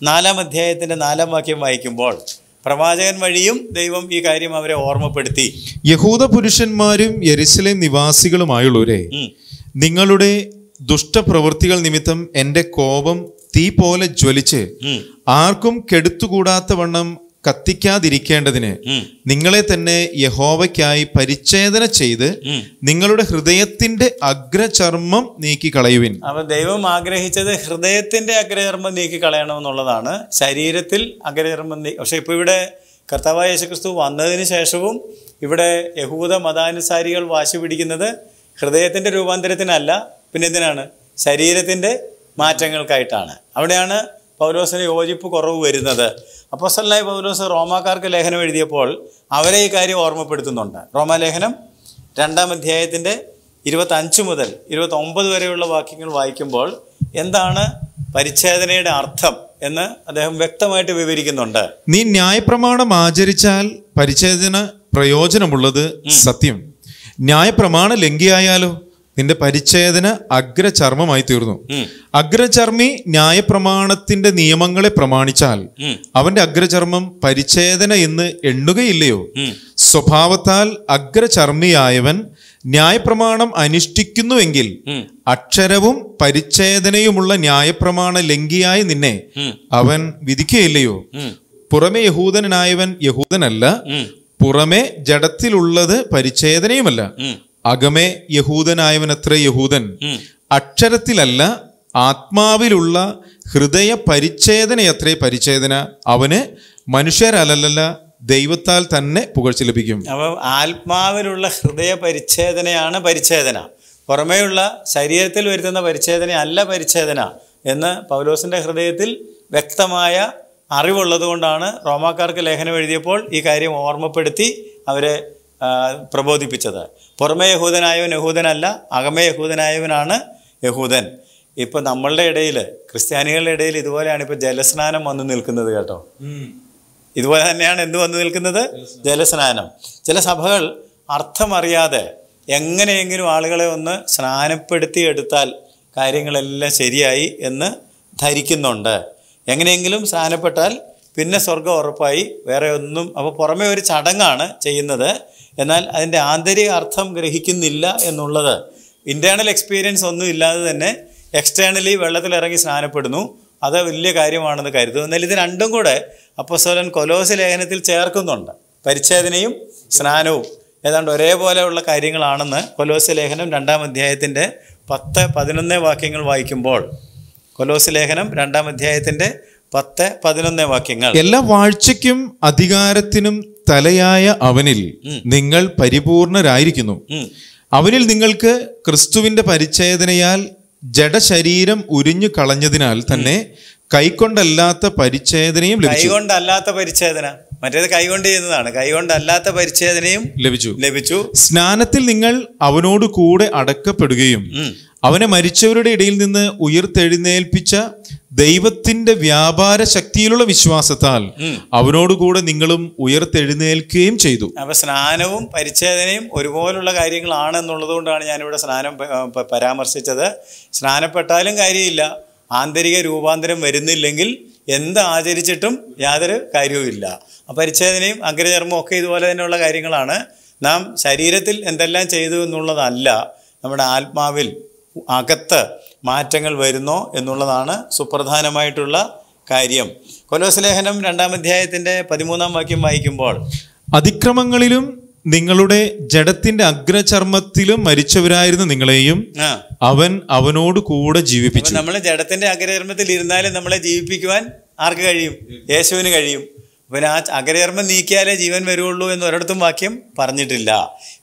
A: നാലാം അധ്യായത്തിൻ്റെ നാലാം വാക്യം വായിക്കുമ്പോൾ പ്രവാചകൻ വഴിയും ദൈവം ഈ
B: കാര്യം അവരെ ഓർമ്മപ്പെടുത്തി യഹൂദ പുരുഷന്മാരും യരിശലേം നിവാസികളുമായുള്ളവരെ നിങ്ങളുടെ ദുഷ്ടപ്രവൃത്തികൾ നിമിത്തം എൻ്റെ കോപം തീ പോലെ ജ്വലിച്ച് ആർക്കും കെടുത്തുകൂടാത്ത വണ്ണം കത്തിക്കാതിരിക്കേണ്ടതിന് നിങ്ങളെ തന്നെ യഹോവയ്ക്കായി പരിച്ഛേദന ചെയ്ത് നിങ്ങളുടെ ഹൃദയത്തിന്റെ അഗ്രചർമ്മം നീക്കി കളയുവിൻ
A: അപ്പൊ ദൈവം ആഗ്രഹിച്ചത് ഹൃദയത്തിന്റെ അഗ്രചർമ്മം നീക്കി കളയണമെന്നുള്ളതാണ് ശരീരത്തിൽ അഗ്രചർമ്മം പക്ഷെ ഇപ്പൊ ഇവിടെ കർത്താവായ യേശുക്രിസ്തു വന്നതിന് ശേഷവും ഇവിടെ യഹൂദ മതാനുസാരികൾ വാശി പിടിക്കുന്നത് ഹൃദയത്തിന്റെ രൂപാന്തരത്തിനല്ല പിന്നെ എന്തിനാണ് ശരീരത്തിന്റെ മാറ്റങ്ങൾക്കായിട്ടാണ് അവിടെയാണ് പൗലോസിന് യോജിപ്പ് കുറവ് വരുന്നത് അപ്പോസ്തലനായ പൗലോസ് റോമാക്കാർക്ക് ലേഖനം എഴുതിയപ്പോൾ അവരെ ഈ കാര്യം ഓർമ്മപ്പെടുത്തുന്നുണ്ട് റോമാലേഖനം രണ്ടാം അധ്യായത്തിൻ്റെ ഇരുപത്തഞ്ച് മുതൽ ഇരുപത്തൊമ്പത് വരെയുള്ള വാക്യങ്ങൾ വായിക്കുമ്പോൾ എന്താണ് പരിച്ഛേദനയുടെ അർത്ഥം എന്ന് അദ്ദേഹം വ്യക്തമായിട്ട് വിവരിക്കുന്നുണ്ട്
B: നീ ന്യായപ്രമാണം ആചരിച്ചാൽ പരിച്ഛേദന പ്രയോജനമുള്ളത് സത്യം ന്യായപ്രമാണ ലംഘിയായാലോ നിന്റെ പരിച്ഛേദന അഗ്രചർമ്മമായി തീർന്നു അഗ്രചർമ്മി ന്യായപ്രമാണത്തിന്റെ നിയമങ്ങളെ പ്രമാണിച്ചാൽ അവന്റെ അഗ്രചർമ്മം പരിച്ഛേദന എന്ന് എണ്ണുകയില്ലയോ സ്വഭാവത്താൽ അഗ്രചർമ്മിയായവൻ ന്യായപ്രമാണം അനുഷ്ഠിക്കുന്നുവെങ്കിൽ അക്ഷരവും പരിച്ഛേദനയുമുള്ള ന്യായപ്രമാണ ലംഘിയായി നിന്നെ അവൻ വിധിക്കുകയില്ലയോ പുറമെ യഹൂദനായവൻ യഹൂദനല്ല പുറമെ ജഡത്തിലുള്ളത് പരിച്ഛേദനയുമല്ല അകമേ യഹൂദനായവനത്ര യഹൂദൻ അക്ഷരത്തിലല്ല ആത്മാവിലുള്ള ഹൃദയ പരിച്ഛേദനയത്രേ പരിച്ഛേദന അവന് മനുഷ്യരല്ലല്ല ദൈവത്താൽ തന്നെ പുകഴ്ച ലഭിക്കും
A: അപ്പോൾ ആത്മാവിലുള്ള ഹൃദയ പരിച്ഛേദനയാണ് പരിച്ഛേദന പുറമേയുള്ള ശരീരത്തിൽ വരുത്തുന്ന പരിച്ഛേദന അല്ല പരിച്ഛേദന എന്ന് പൗലോസിൻ്റെ ഹൃദയത്തിൽ വ്യക്തമായ അറിവുള്ളത് കൊണ്ടാണ് റോമാക്കാർക്ക് ലേഖനം എഴുതിയപ്പോൾ ഈ കാര്യം ഓർമ്മപ്പെടുത്തി അവരെ പ്രബോധിപ്പിച്ചത് പുറമേ യഹൂദനായവൻ യഹൂദനല്ല അകമേ യഹൂദനായവനാണ് യഹൂദൻ ഇപ്പം നമ്മളുടെ ഇടയിൽ ക്രിസ്ത്യാനികളുടെ ഇടയിൽ ഇതുപോലെയാണ് ഇപ്പം ജലസ്നാനം വന്നു നിൽക്കുന്നത് കേട്ടോ ഇതുപോലെ തന്നെയാണ് എന്ത് വന്നു നിൽക്കുന്നത് ജലസ്നാനം ചില സഭകൾ അർത്ഥമറിയാതെ എങ്ങനെയെങ്കിലും ആളുകളെ ഒന്ന് സ്നാനപ്പെടുത്തി എടുത്താൽ കാര്യങ്ങളെല്ലാം ശരിയായി എന്ന് ധരിക്കുന്നുണ്ട് എങ്ങനെയെങ്കിലും സ്നാനപ്പെട്ടാൽ പിന്നെ സ്വർഗം ഉറപ്പായി വേറെ ഒന്നും അപ്പോൾ പുറമേ ഒരു ചടങ്ങാണ് ചെയ്യുന്നത് എന്നാൽ അതിൻ്റെ ആന്തരിക അർത്ഥം ഗ്രഹിക്കുന്നില്ല എന്നുള്ളത് ഇൻറ്റേണൽ എക്സ്പീരിയൻസ് ഒന്നും ഇല്ലാതെ തന്നെ എക്സ്റ്റേണലി വെള്ളത്തിലിറങ്ങി സ്നാനപ്പെടുന്നു അത് വലിയ കാര്യമാണെന്ന് കരുതും എന്നാൽ ഇത് രണ്ടും കൂടെ അപ്പസ്വലൻ കൊലോസ് ലേഖനത്തിൽ ചേർക്കുന്നുണ്ട് പരിച്ഛേദനയും സ്നാനവും ഏതാണ്ട് ഒരേപോലെയുള്ള കാര്യങ്ങളാണെന്ന് കൊലോസ് ലേഖനം രണ്ടാം അധ്യായത്തിൻ്റെ പത്ത് പതിനൊന്ന് വാക്യങ്ങൾ വായിക്കുമ്പോൾ കൊലോസ് ലേഖനം രണ്ടാം അധ്യായത്തിൻ്റെ പത്ത് പതിനൊന്ന് വാക്യങ്ങൾ എല്ലാ
B: വാഴ്ചയ്ക്കും അധികാരത്തിനും തലയായ അവനിൽ നിങ്ങൾ പരിപൂർണരായിരിക്കുന്നു അവനിൽ നിങ്ങൾക്ക് ക്രിസ്തുവിന്റെ പരിച്ഛേദനയാൽ ജഡശരീരം ഉരിഞ്ഞു കളഞ്ഞതിനാൽ തന്നെ കൈകൊണ്ടല്ലാത്ത പരിച്ഛേദനയും
A: കൈകൊണ്ടല്ലാത്ത പരിച്ഛേദന മറ്റേത് കൈകൊണ്ട് ചെയ്യുന്നതാണ് കൈകൊണ്ടല്ലാത്ത പരിച്ഛേദനയും ലഭിച്ചു ലഭിച്ചു
B: സ്നാനത്തിൽ നിങ്ങൾ അവനോട് കൂടെ അടക്കപ്പെടുകയും അവനെ മരിച്ചവരുടെ ഇടയിൽ നിന്ന് ഉയർത്തെഴുന്നേൽപ്പിച്ച ദൈവത്തിന്റെ വ്യാപാര ശക്തിയിലുള്ള വിശ്വാസത്താൽ അവനോടുകൂടെ നിങ്ങളും ഉയർത്തെഴുന്നേൽക്കുകയും ചെയ്തു
A: അപ്പൊ സ്നാനവും പരിച്ഛേദനയും ഒരുപോലുള്ള കാര്യങ്ങളാണ് എന്നുള്ളതുകൊണ്ടാണ് ഞാനിവിടെ സ്നാനം പരാമർശിച്ചത് സ്നാനപ്പെട്ടാലും കാര്യമില്ല ആന്തരിക രൂപാന്തരം വരുന്നില്ലെങ്കിൽ എന്ത് ആചരിച്ചിട്ടും യാതൊരു കാര്യവുമില്ല പരിച്ഛേദനയും അഗ്രചർമ്മവും ഒക്കെ ഇതുപോലെ തന്നെയുള്ള കാര്യങ്ങളാണ് നാം ശരീരത്തിൽ എന്തെല്ലാം ചെയ്തു എന്നുള്ളതല്ല നമ്മുടെ ആത്മാവിൽ അകത്ത് മാറ്റങ്ങൾ വരുന്നോ എന്നുള്ളതാണ് സുപ്രധാനമായിട്ടുള്ള കാര്യം കൊലോസ്ലേഖനം രണ്ടാം അധ്യായത്തിൻ്റെ പതിമൂന്നാം വാക്യം വായിക്കുമ്പോൾ
B: അതിക്രമങ്ങളിലും നിങ്ങളുടെ ജഡത്തിന്റെ അഗ്രചർമ്മത്തിലും മരിച്ചവരായിരുന്നു നിങ്ങളെയും അവൻ അവനോട് കൂടെ ജീവിപ്പിച്ചു നമ്മൾ
A: ജഡത്തിന്റെ അഗ്രചർമ്മത്തിൽ ഇരുന്നാലും നമ്മളെ ജീവിപ്പിക്കുവാൻ ആർക്ക് കഴിയും യേശുവിന് കഴിയും അപ്പം ആ അഗ്രചർമ്മം നീക്കിയാലേ ജീവൻ വരുള്ളൂ എന്ന് ഒരിടത്തും വാക്യം പറഞ്ഞിട്ടില്ല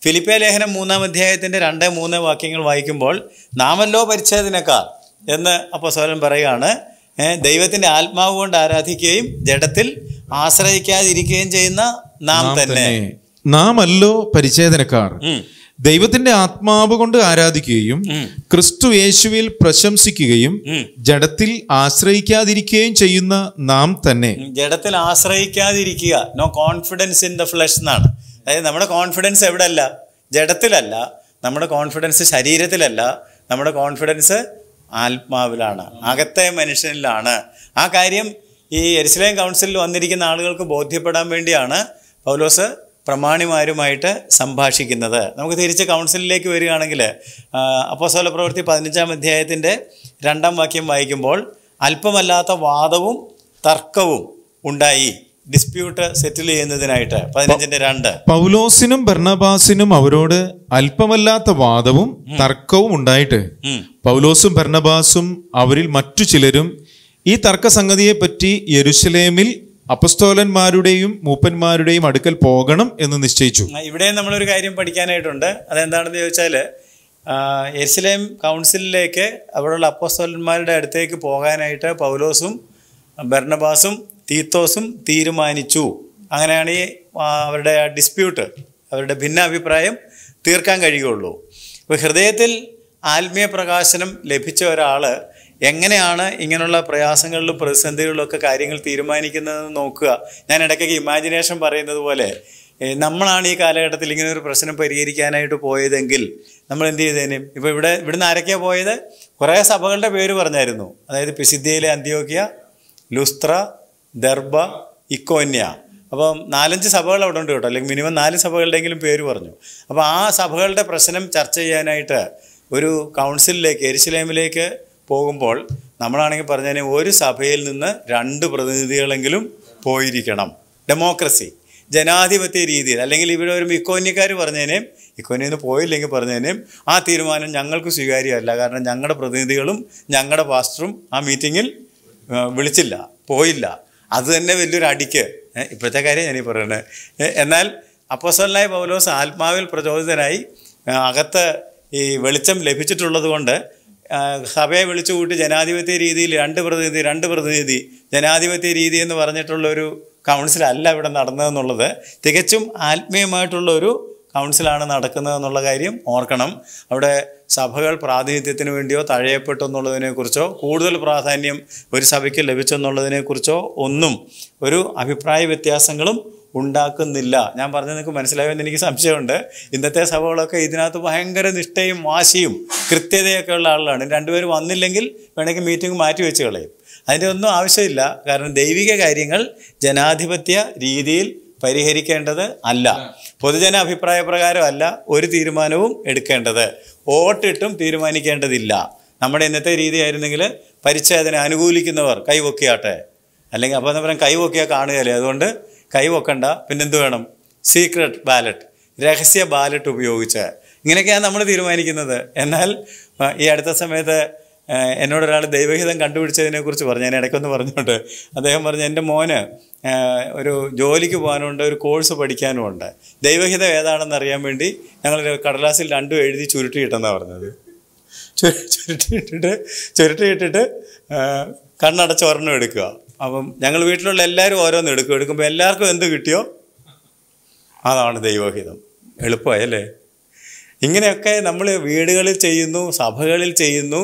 A: ഫിലിപ്പിയ ലേഖനം മൂന്നാം അധ്യായത്തിൻ്റെ രണ്ട് മൂന്ന് വാക്യങ്ങൾ വായിക്കുമ്പോൾ നാമല്ലോ പരിച്ഛേദനക്കാർ എന്ന് അപ്പോൾ സോലൻ പറയുകയാണ് ദൈവത്തിൻ്റെ ആത്മാവ് കൊണ്ട് ആരാധിക്കുകയും ജഡത്തിൽ ആശ്രയിക്കാതിരിക്കുകയും ചെയ്യുന്ന നാം തന്നെ
B: നാമല്ലോ പരിച്ഛേദനക്കാർ ദൈവത്തിന്റെ ആത്മാവ് കൊണ്ട് ആരാധിക്കുകയും ക്രിസ്തു യേശുവിൽ പ്രശംസിക്കുകയും ജഡത്തിൽ ആശ്രയിക്കാതിരിക്കുകയും ചെയ്യുന്ന നാം തന്നെ
A: ജഡത്തിൽ ആശ്രയിക്കാതിരിക്കുക no confidence in the flesh എന്നാണ് അതായത് നമ്മുടെ കോൺഫിഡൻസ് എവിടെ അല്ല ജഡത്തിലല്ല നമ്മുടെ കോൺഫിഡൻസ് ശരീരത്തിലല്ല നമ്മുടെ കോൺഫിഡൻസ് ആത്മാവിലാണ് അകത്തെ മനുഷ്യനിലാണ് ആ കാര്യം ഈ എരിസ്ലേം കൗൺസിലിൽ വന്നിരിക്കുന്ന ആളുകൾക്ക് ബോധ്യപ്പെടാൻ വേണ്ടിയാണ് പൗലോസ് പ്രമാണിമാരുമായിട്ട് സംഭാഷിക്കുന്നത് നമുക്ക് തിരിച്ച് കൗൺസിലിലേക്ക് വരികയാണെങ്കിൽ അപ്പോസോല പ്രവൃത്തി പതിനഞ്ചാം അധ്യായത്തിൻ്റെ രണ്ടാം വാക്യം വായിക്കുമ്പോൾ അല്പമല്ലാത്ത വാദവും തർക്കവും ഉണ്ടായി ഡിസ്പ്യൂട്ട് സെറ്റിൽ ചെയ്യുന്നതിനായിട്ട് പതിനഞ്ചിന്റെ രണ്ട്
B: പൗലോസിനും ഭർണബാസിനും അവരോട് അല്പമല്ലാത്ത വാദവും തർക്കവും ഉണ്ടായിട്ട് പൗലോസും ഭർണബാസും അവരിൽ മറ്റു ചിലരും ഈ തർക്ക സംഗതിയെ പറ്റി യരുഷലേമിൽ അപ്പസ്തോലന്മാരുടെയും മൂപ്പന്മാരുടെയും അടുക്കൽ പോകണം എന്ന് നിശ്ചയിച്ചു
A: ഇവിടെ നമ്മളൊരു കാര്യം പഠിക്കാനായിട്ടുണ്ട് അതെന്താണെന്ന് ചോദിച്ചാല് എരുസലേം കൗൺസിലിലേക്ക് അവിടെയുള്ള അപ്പസ്തോലന്മാരുടെ അടുത്തേക്ക് പോകാനായിട്ട് പൗലോസും ബർണബാസും തീത്തോസും തീരുമാനിച്ചു അങ്ങനെയാണ് ഈ അവരുടെ ഡിസ്പ്യൂട്ട് അവരുടെ ഭിന്നാഭിപ്രായം തീർക്കാൻ കഴിയുകയുള്ളൂ ഇപ്പോൾ ഹൃദയത്തിൽ ആത്മീയ പ്രകാശനം ലഭിച്ച ഒരാൾ എങ്ങനെയാണ് ഇങ്ങനെയുള്ള പ്രയാസങ്ങളിലും പ്രതിസന്ധികളിലൊക്കെ കാര്യങ്ങൾ തീരുമാനിക്കുന്നതെന്ന് നോക്കുക ഞാൻ ഇടയ്ക്കൊക്കെ ഇമാജിനേഷൻ പറയുന്നത് പോലെ നമ്മളാണ് ഈ കാലഘട്ടത്തിൽ ഇങ്ങനെ ഒരു പ്രശ്നം പരിഹരിക്കാനായിട്ട് പോയതെങ്കിൽ നമ്മൾ എന്ത് ചെയ്തേനെ ഇപ്പോൾ ഇവിടെ ഇവിടുന്ന് ആരൊക്കെയാണ് പോയത് കുറേ സഭകളുടെ പേര് പറഞ്ഞായിരുന്നു അതായത് പിസിദ്ധ്യയിലെ അന്ത്യോക്യ ലുസ്ത്ര ദർബ ഇക്കോന്യ അപ്പം നാലഞ്ച് സഭകൾ അവിടെ ഉണ്ട് കേട്ടോ അല്ലെങ്കിൽ മിനിമം നാല് സഭകളുടെയെങ്കിലും പേര് പറഞ്ഞു അപ്പോൾ ആ സഭകളുടെ പ്രശ്നം ചർച്ച ചെയ്യാനായിട്ട് ഒരു കൗൺസിലിലേക്ക് എരിശിലേമിലേക്ക് പോകുമ്പോൾ നമ്മളാണെങ്കിൽ പറഞ്ഞതിന് ഒരു സഭയിൽ നിന്ന് രണ്ട് പ്രതിനിധികളെങ്കിലും പോയിരിക്കണം ഡെമോക്രസി ജനാധിപത്യ രീതിയിൽ അല്ലെങ്കിൽ ഇവിടെ ഒരു ഇക്കോന്യക്കാർ പറഞ്ഞതിനേയും ഇക്കോന്യ നിന്ന് പോയില്ലെങ്കിൽ പറഞ്ഞതിനേയും ആ തീരുമാനം ഞങ്ങൾക്ക് സ്വീകാര്യമല്ല കാരണം ഞങ്ങളുടെ പ്രതിനിധികളും ഞങ്ങളുടെ പാസ്റ്ററും ആ മീറ്റിങ്ങിൽ വിളിച്ചില്ല പോയില്ല അത് തന്നെ വലിയൊരു അടിക്ക് ഇപ്പോഴത്തെ കാര്യം ഞാനീ പറയുന്നത് എന്നാൽ അപ്പോസലായ പൗലോസ് ആത്മാവിൽ പ്രചോദിതനായി അകത്ത് ഈ വെളിച്ചം ലഭിച്ചിട്ടുള്ളത് കൊണ്ട് സഭയെ കൂട്ടി ജനാധിപത്യ രീതിയിൽ രണ്ട് പ്രതിനിധി രണ്ട് പ്രതിനിധി ജനാധിപത്യ രീതി എന്ന് പറഞ്ഞിട്ടുള്ളൊരു കൗൺസിലല്ല ഇവിടെ നടന്നതെന്നുള്ളത് തികച്ചും ആത്മീയമായിട്ടുള്ളൊരു ഒരു കൗൺസിലാണ് നടക്കുന്നതെന്നുള്ള കാര്യം ഓർക്കണം അവിടെ സഭകൾ പ്രാതിനിധ്യത്തിന് വേണ്ടിയോ എന്നുള്ളതിനെക്കുറിച്ചോ കൂടുതൽ പ്രാധാന്യം ഒരു സഭയ്ക്ക് ലഭിച്ചെന്നുള്ളതിനെക്കുറിച്ചോ ഒന്നും ഒരു അഭിപ്രായ വ്യത്യാസങ്ങളും ഉണ്ടാക്കുന്നില്ല ഞാൻ പറഞ്ഞത് നിങ്ങൾക്ക് മനസ്സിലായെന്ന് എനിക്ക് സംശയമുണ്ട് ഇന്നത്തെ സഭകളൊക്കെ ഇതിനകത്ത് ഭയങ്കര നിഷ്ഠയും വാശിയും കൃത്യതയൊക്കെ ഉള്ള ആളുകളാണ് രണ്ടുപേർ വന്നില്ലെങ്കിൽ വേണമെങ്കിൽ മീറ്റിംഗ് മാറ്റി വെച്ച് കളയും അതിൻ്റെ ഒന്നും ആവശ്യമില്ല കാരണം ദൈവിക കാര്യങ്ങൾ ജനാധിപത്യ രീതിയിൽ പരിഹരിക്കേണ്ടത് അല്ല പൊതുജന അഭിപ്രായ പ്രകാരമല്ല ഒരു തീരുമാനവും എടുക്കേണ്ടത് വോട്ടിട്ടും തീരുമാനിക്കേണ്ടതില്ല നമ്മുടെ ഇന്നത്തെ രീതിയായിരുന്നെങ്കിൽ പരിച്ഛേദന അനുകൂലിക്കുന്നവർ കൈവൊക്കിയാട്ടെ അല്ലെങ്കിൽ അപ്പോൾ എന്താ പറയുക കൈവൊക്കിയാൽ കാണുകയല്ലേ അതുകൊണ്ട് കൈവെക്കണ്ട പിന്നെന്ത് വേണം സീക്രട്ട് ബാലറ്റ് രഹസ്യ ബാലറ്റ് ഉപയോഗിച്ച് ഇങ്ങനെയൊക്കെയാണ് നമ്മൾ തീരുമാനിക്കുന്നത് എന്നാൽ ഈ അടുത്ത സമയത്ത് എന്നോടൊരാൾ ദൈവഹിതം കണ്ടുപിടിച്ചതിനെക്കുറിച്ച് പറഞ്ഞു ഞാൻ ഇടയ്ക്കൊന്ന് പറഞ്ഞോട്ട് അദ്ദേഹം പറഞ്ഞു എൻ്റെ മോന് ഒരു ജോലിക്ക് പോകാനുണ്ട് ഒരു കോഴ്സ് ഉണ്ട് ദൈവഹിതം ഏതാണെന്ന് അറിയാൻ വേണ്ടി ഞങ്ങൾ കടലാസിൽ രണ്ടും എഴുതി ചുരുട്ടിയിട്ടെന്നാണ് പറഞ്ഞത്
B: ചുരുട്ടിയിട്ടിട്ട് ചുരുട്ടിയിട്ടിട്ട്
A: കണ്ണടച്ച് ഒരെണ്ണം എടുക്കുക അപ്പം ഞങ്ങൾ വീട്ടിലുള്ള എല്ലാവരും ഓരോന്ന് എടുക്കും എടുക്കുമ്പോൾ എല്ലാവർക്കും എന്ത് കിട്ടിയോ അതാണ് ദൈവഹിതം എളുപ്പമായല്ലേ ഇങ്ങനെയൊക്കെ നമ്മൾ വീടുകളിൽ ചെയ്യുന്നു സഭകളിൽ ചെയ്യുന്നു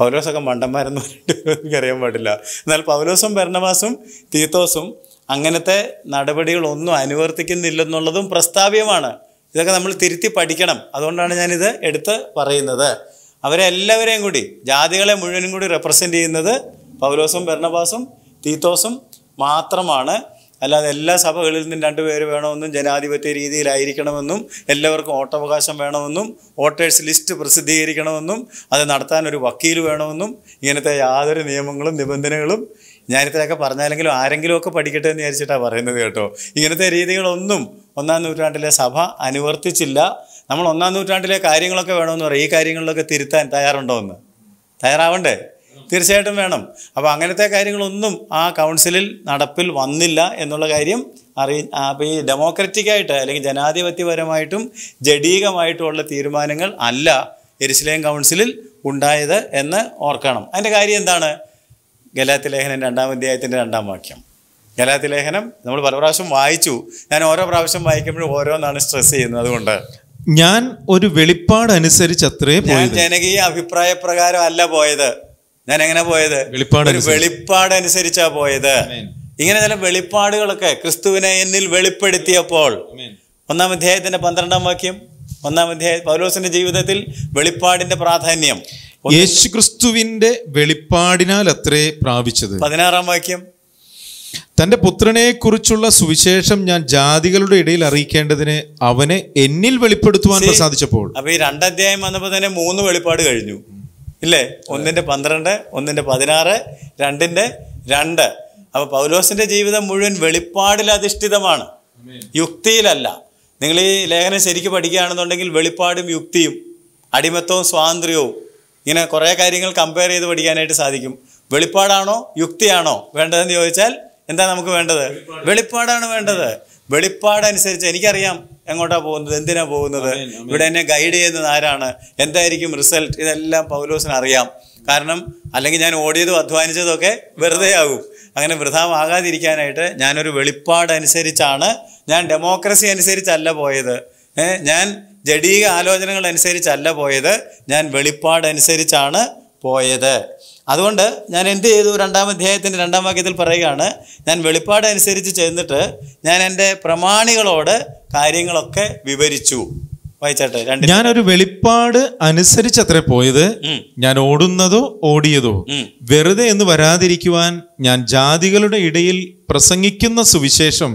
A: പൗലോസൊക്കെ മണ്ടന്മാരെന്ന് പറഞ്ഞിട്ട് എനിക്കറിയാൻ പാടില്ല എന്നാൽ പൗലോസും ഭരണവാസും തീത്തോസും അങ്ങനത്തെ നടപടികളൊന്നും അനുവർത്തിക്കുന്നില്ലെന്നുള്ളതും പ്രസ്താവ്യമാണ് ഇതൊക്കെ നമ്മൾ തിരുത്തി പഠിക്കണം അതുകൊണ്ടാണ് ഞാനിത് എടുത്ത് പറയുന്നത് അവരെല്ലാവരെയും കൂടി ജാതികളെ മുഴുവനും കൂടി റെപ്രസെൻ്റ് ചെയ്യുന്നത് പൗലോസും ഭരണബാസും തീത്തോസും മാത്രമാണ് അല്ലാതെ എല്ലാ സഭകളിൽ നിന്നും രണ്ടുപേര് വേണമെന്നും ജനാധിപത്യ രീതിയിലായിരിക്കണമെന്നും എല്ലാവർക്കും വോട്ടവകാശം വേണമെന്നും വോട്ടേഴ്സ് ലിസ്റ്റ് പ്രസിദ്ധീകരിക്കണമെന്നും അത് നടത്താൻ ഒരു വക്കീൽ വേണമെന്നും ഇങ്ങനത്തെ യാതൊരു നിയമങ്ങളും നിബന്ധനകളും ഞാനിത്രയൊക്കെ പറഞ്ഞാലെങ്കിലും ആരെങ്കിലുമൊക്കെ പഠിക്കട്ടെ എന്ന് വിചാരിച്ചിട്ടാണ് പറയുന്നത് കേട്ടോ ഇങ്ങനത്തെ രീതികളൊന്നും ഒന്നാം നൂറ്റാണ്ടിലെ സഭ അനുവർത്തിച്ചില്ല നമ്മൾ ഒന്നാം നൂറ്റാണ്ടിലെ കാര്യങ്ങളൊക്കെ വേണമെന്ന് പറയും ഈ കാര്യങ്ങളിലൊക്കെ തിരുത്താൻ തയ്യാറുണ്ടോ എന്ന് തയ്യാറാവണ്ടേ തീർച്ചയായിട്ടും വേണം അപ്പോൾ അങ്ങനത്തെ കാര്യങ്ങളൊന്നും ആ കൗൺസിലിൽ നടപ്പിൽ വന്നില്ല എന്നുള്ള കാര്യം അറി അപ്പോൾ ഈ ഡെമോക്രറ്റിക്കായിട്ട് അല്ലെങ്കിൽ ജനാധിപത്യപരമായിട്ടും ജഡീകമായിട്ടുമുള്ള തീരുമാനങ്ങൾ അല്ല എരിശിലേം കൗൺസിലിൽ ഉണ്ടായത് എന്ന് ഓർക്കണം അതിൻ്റെ കാര്യം എന്താണ് ഗലാത്തി ലേഖനം രണ്ടാം അധ്യായത്തിൻ്റെ രണ്ടാം വാക്യം ഗലാത്തി ലേഖനം നമ്മൾ പല പ്രാവശ്യം വായിച്ചു ഞാൻ ഓരോ പ്രാവശ്യം വായിക്കുമ്പോഴും ഓരോന്നാണ് സ്ട്രെസ് ചെയ്യുന്നത് അതുകൊണ്ട്
B: ഞാൻ ഒരു വെളിപ്പാട് അനുസരിച്ച് അത്രേ ഞാൻ
A: ജനകീയ അഭിപ്രായ പ്രകാരം അല്ല പോയത് ഞാൻ എങ്ങനെ പോയത് വെളിപ്പാട് അനുസരിച്ചാ പോയത് ഇങ്ങനെ ചില വെളിപ്പാടുകളൊക്കെ ക്രിസ്തുവിനെ എന്നിൽ വെളിപ്പെടുത്തിയപ്പോൾ ഒന്നാം അധ്യായത്തിന്റെ പന്ത്രണ്ടാം വാക്യം ഒന്നാം അധ്യായം പൗലോസിന്റെ ജീവിതത്തിൽ വെളിപ്പാടിന്റെ പ്രാധാന്യം
B: യേശു ക്രിസ്തുവിന്റെ വെളിപ്പാടിനാൽ അത്രേ പ്രാപിച്ചത് പതിനാറാം വാക്യം തന്റെ പുത്രനെ കുറിച്ചുള്ള സുവിശേഷം ഞാൻ ജാതികളുടെ ഇടയിൽ അറിയിക്കേണ്ടതിന് അവനെ എന്നിൽ വെളിപ്പെടുത്തുവാൻ സാധിച്ചപ്പോൾ
A: അപ്പൊ ഈ രണ്ടധ്യായം വന്നപ്പോ തന്നെ മൂന്ന് വെളിപ്പാട് കഴിഞ്ഞു ഇല്ലേ ഒന്നിന്റെ പന്ത്രണ്ട് ഒന്നിന്റെ പതിനാറ് രണ്ടിന്റെ രണ്ട് അപ്പൊ പൗലോസിന്റെ ജീവിതം മുഴുവൻ വെളിപ്പാടിൽ അധിഷ്ഠിതമാണ് യുക്തിയിലല്ല നിങ്ങൾ ഈ ലേഖനം ശരിക്കും പഠിക്കുകയാണെന്നുണ്ടെങ്കിൽ വെളിപ്പാടും യുക്തിയും അടിമത്വവും സ്വാതന്ത്ര്യവും ഇങ്ങനെ കുറേ കാര്യങ്ങൾ കമ്പയർ ചെയ്ത് പഠിക്കാനായിട്ട് സാധിക്കും വെളിപ്പാടാണോ യുക്തിയാണോ വേണ്ടതെന്ന് ചോദിച്ചാൽ എന്താ നമുക്ക് വേണ്ടത് വെളിപ്പാടാണ് വേണ്ടത് വെളിപ്പാടനുസരിച്ച് എനിക്കറിയാം എങ്ങോട്ടാ പോകുന്നത് എന്തിനാ പോകുന്നത് ഇവിടെ എന്നെ ഗൈഡ് ചെയ്യുന്നത് ആരാണ് എന്തായിരിക്കും റിസൾട്ട് ഇതെല്ലാം പൗലോസിന് അറിയാം കാരണം അല്ലെങ്കിൽ ഞാൻ ഓടിയതും ഒക്കെ വെറുതെ ആകും അങ്ങനെ വൃഥാവാകാതിരിക്കാനായിട്ട് ഞാനൊരു വെളിപ്പാടനുസരിച്ചാണ് ഞാൻ ഡെമോക്രസി അനുസരിച്ചല്ല പോയത് ഞാൻ ജഡീക ആലോചനകൾ അനുസരിച്ചല്ല പോയത് ഞാൻ വെളിപ്പാടനുസരിച്ചാണ് പോയത് അതുകൊണ്ട് ഞാൻ എന്ത് ചെയ്തു രണ്ടാം അധ്യായത്തിൻ്റെ രണ്ടാം വാക്യത്തിൽ പറയുകയാണ് ഞാൻ വെളിപ്പാട് അനുസരിച്ച് ചെന്നിട്ട് ഞാൻ എൻ്റെ പ്രമാണികളോട് കാര്യങ്ങളൊക്കെ വിവരിച്ചു വായിച്ചാട്ടെ രണ്ട് ഞാനൊരു
B: വെളിപ്പാട് അത്ര പോയത് ഞാൻ ഓടുന്നതോ ഓടിയതോ വെറുതെ എന്ന് വരാതിരിക്കുവാൻ ഞാൻ ജാതികളുടെ ഇടയിൽ പ്രസംഗിക്കുന്ന സുവിശേഷം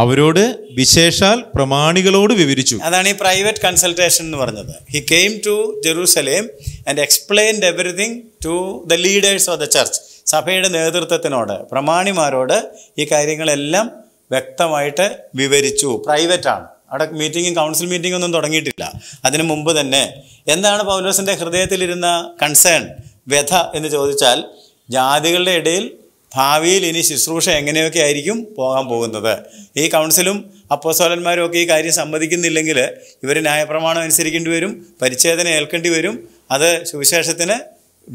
B: അവരോട് വിശേഷാൽ പ്രമാണികളോട് വിവരിച്ചു
A: അതാണ് ഈ പ്രൈവറ്റ് കൺസൾട്ടേഷൻ എന്ന് പറഞ്ഞത് he came to Jerusalem and explained everything to the leaders of the church സഭയുടെ നേതൃത്വത്തിനോട് പ്രമാണിമാരോട് ഈ കാര്യങ്ങളെല്ലാം വ്യക്തമായിട്ട് വിവരിച്ചു പ്രൈവറ്റ് ആണ് അവിടെ മീറ്റിംഗും കൗൺസിൽ മീറ്റിംഗും ഒന്നും തുടങ്ങിയിട്ടില്ല അതിനു മുമ്പ് തന്നെ എന്താണ് പൗലോസിൻ്റെ ഹൃദയത്തിലിരുന്ന കൺസേൺ വ്യഥ എന്ന് ചോദിച്ചാൽ ജാതികളുടെ ഇടയിൽ ഭാവിയിൽ ഇനി ശുശ്രൂഷ എങ്ങനെയൊക്കെ ആയിരിക്കും പോകാൻ പോകുന്നത് ഈ കൗൺസിലും അപ്പോസോലന്മാരും ഒക്കെ ഈ കാര്യം സമ്മതിക്കുന്നില്ലെങ്കിൽ ഇവർ ന്യായപ്രമാണം അനുസരിക്കേണ്ടി വരും പരിച്ഛേദന ഏൽക്കേണ്ടി വരും അത് സുവിശേഷത്തിന്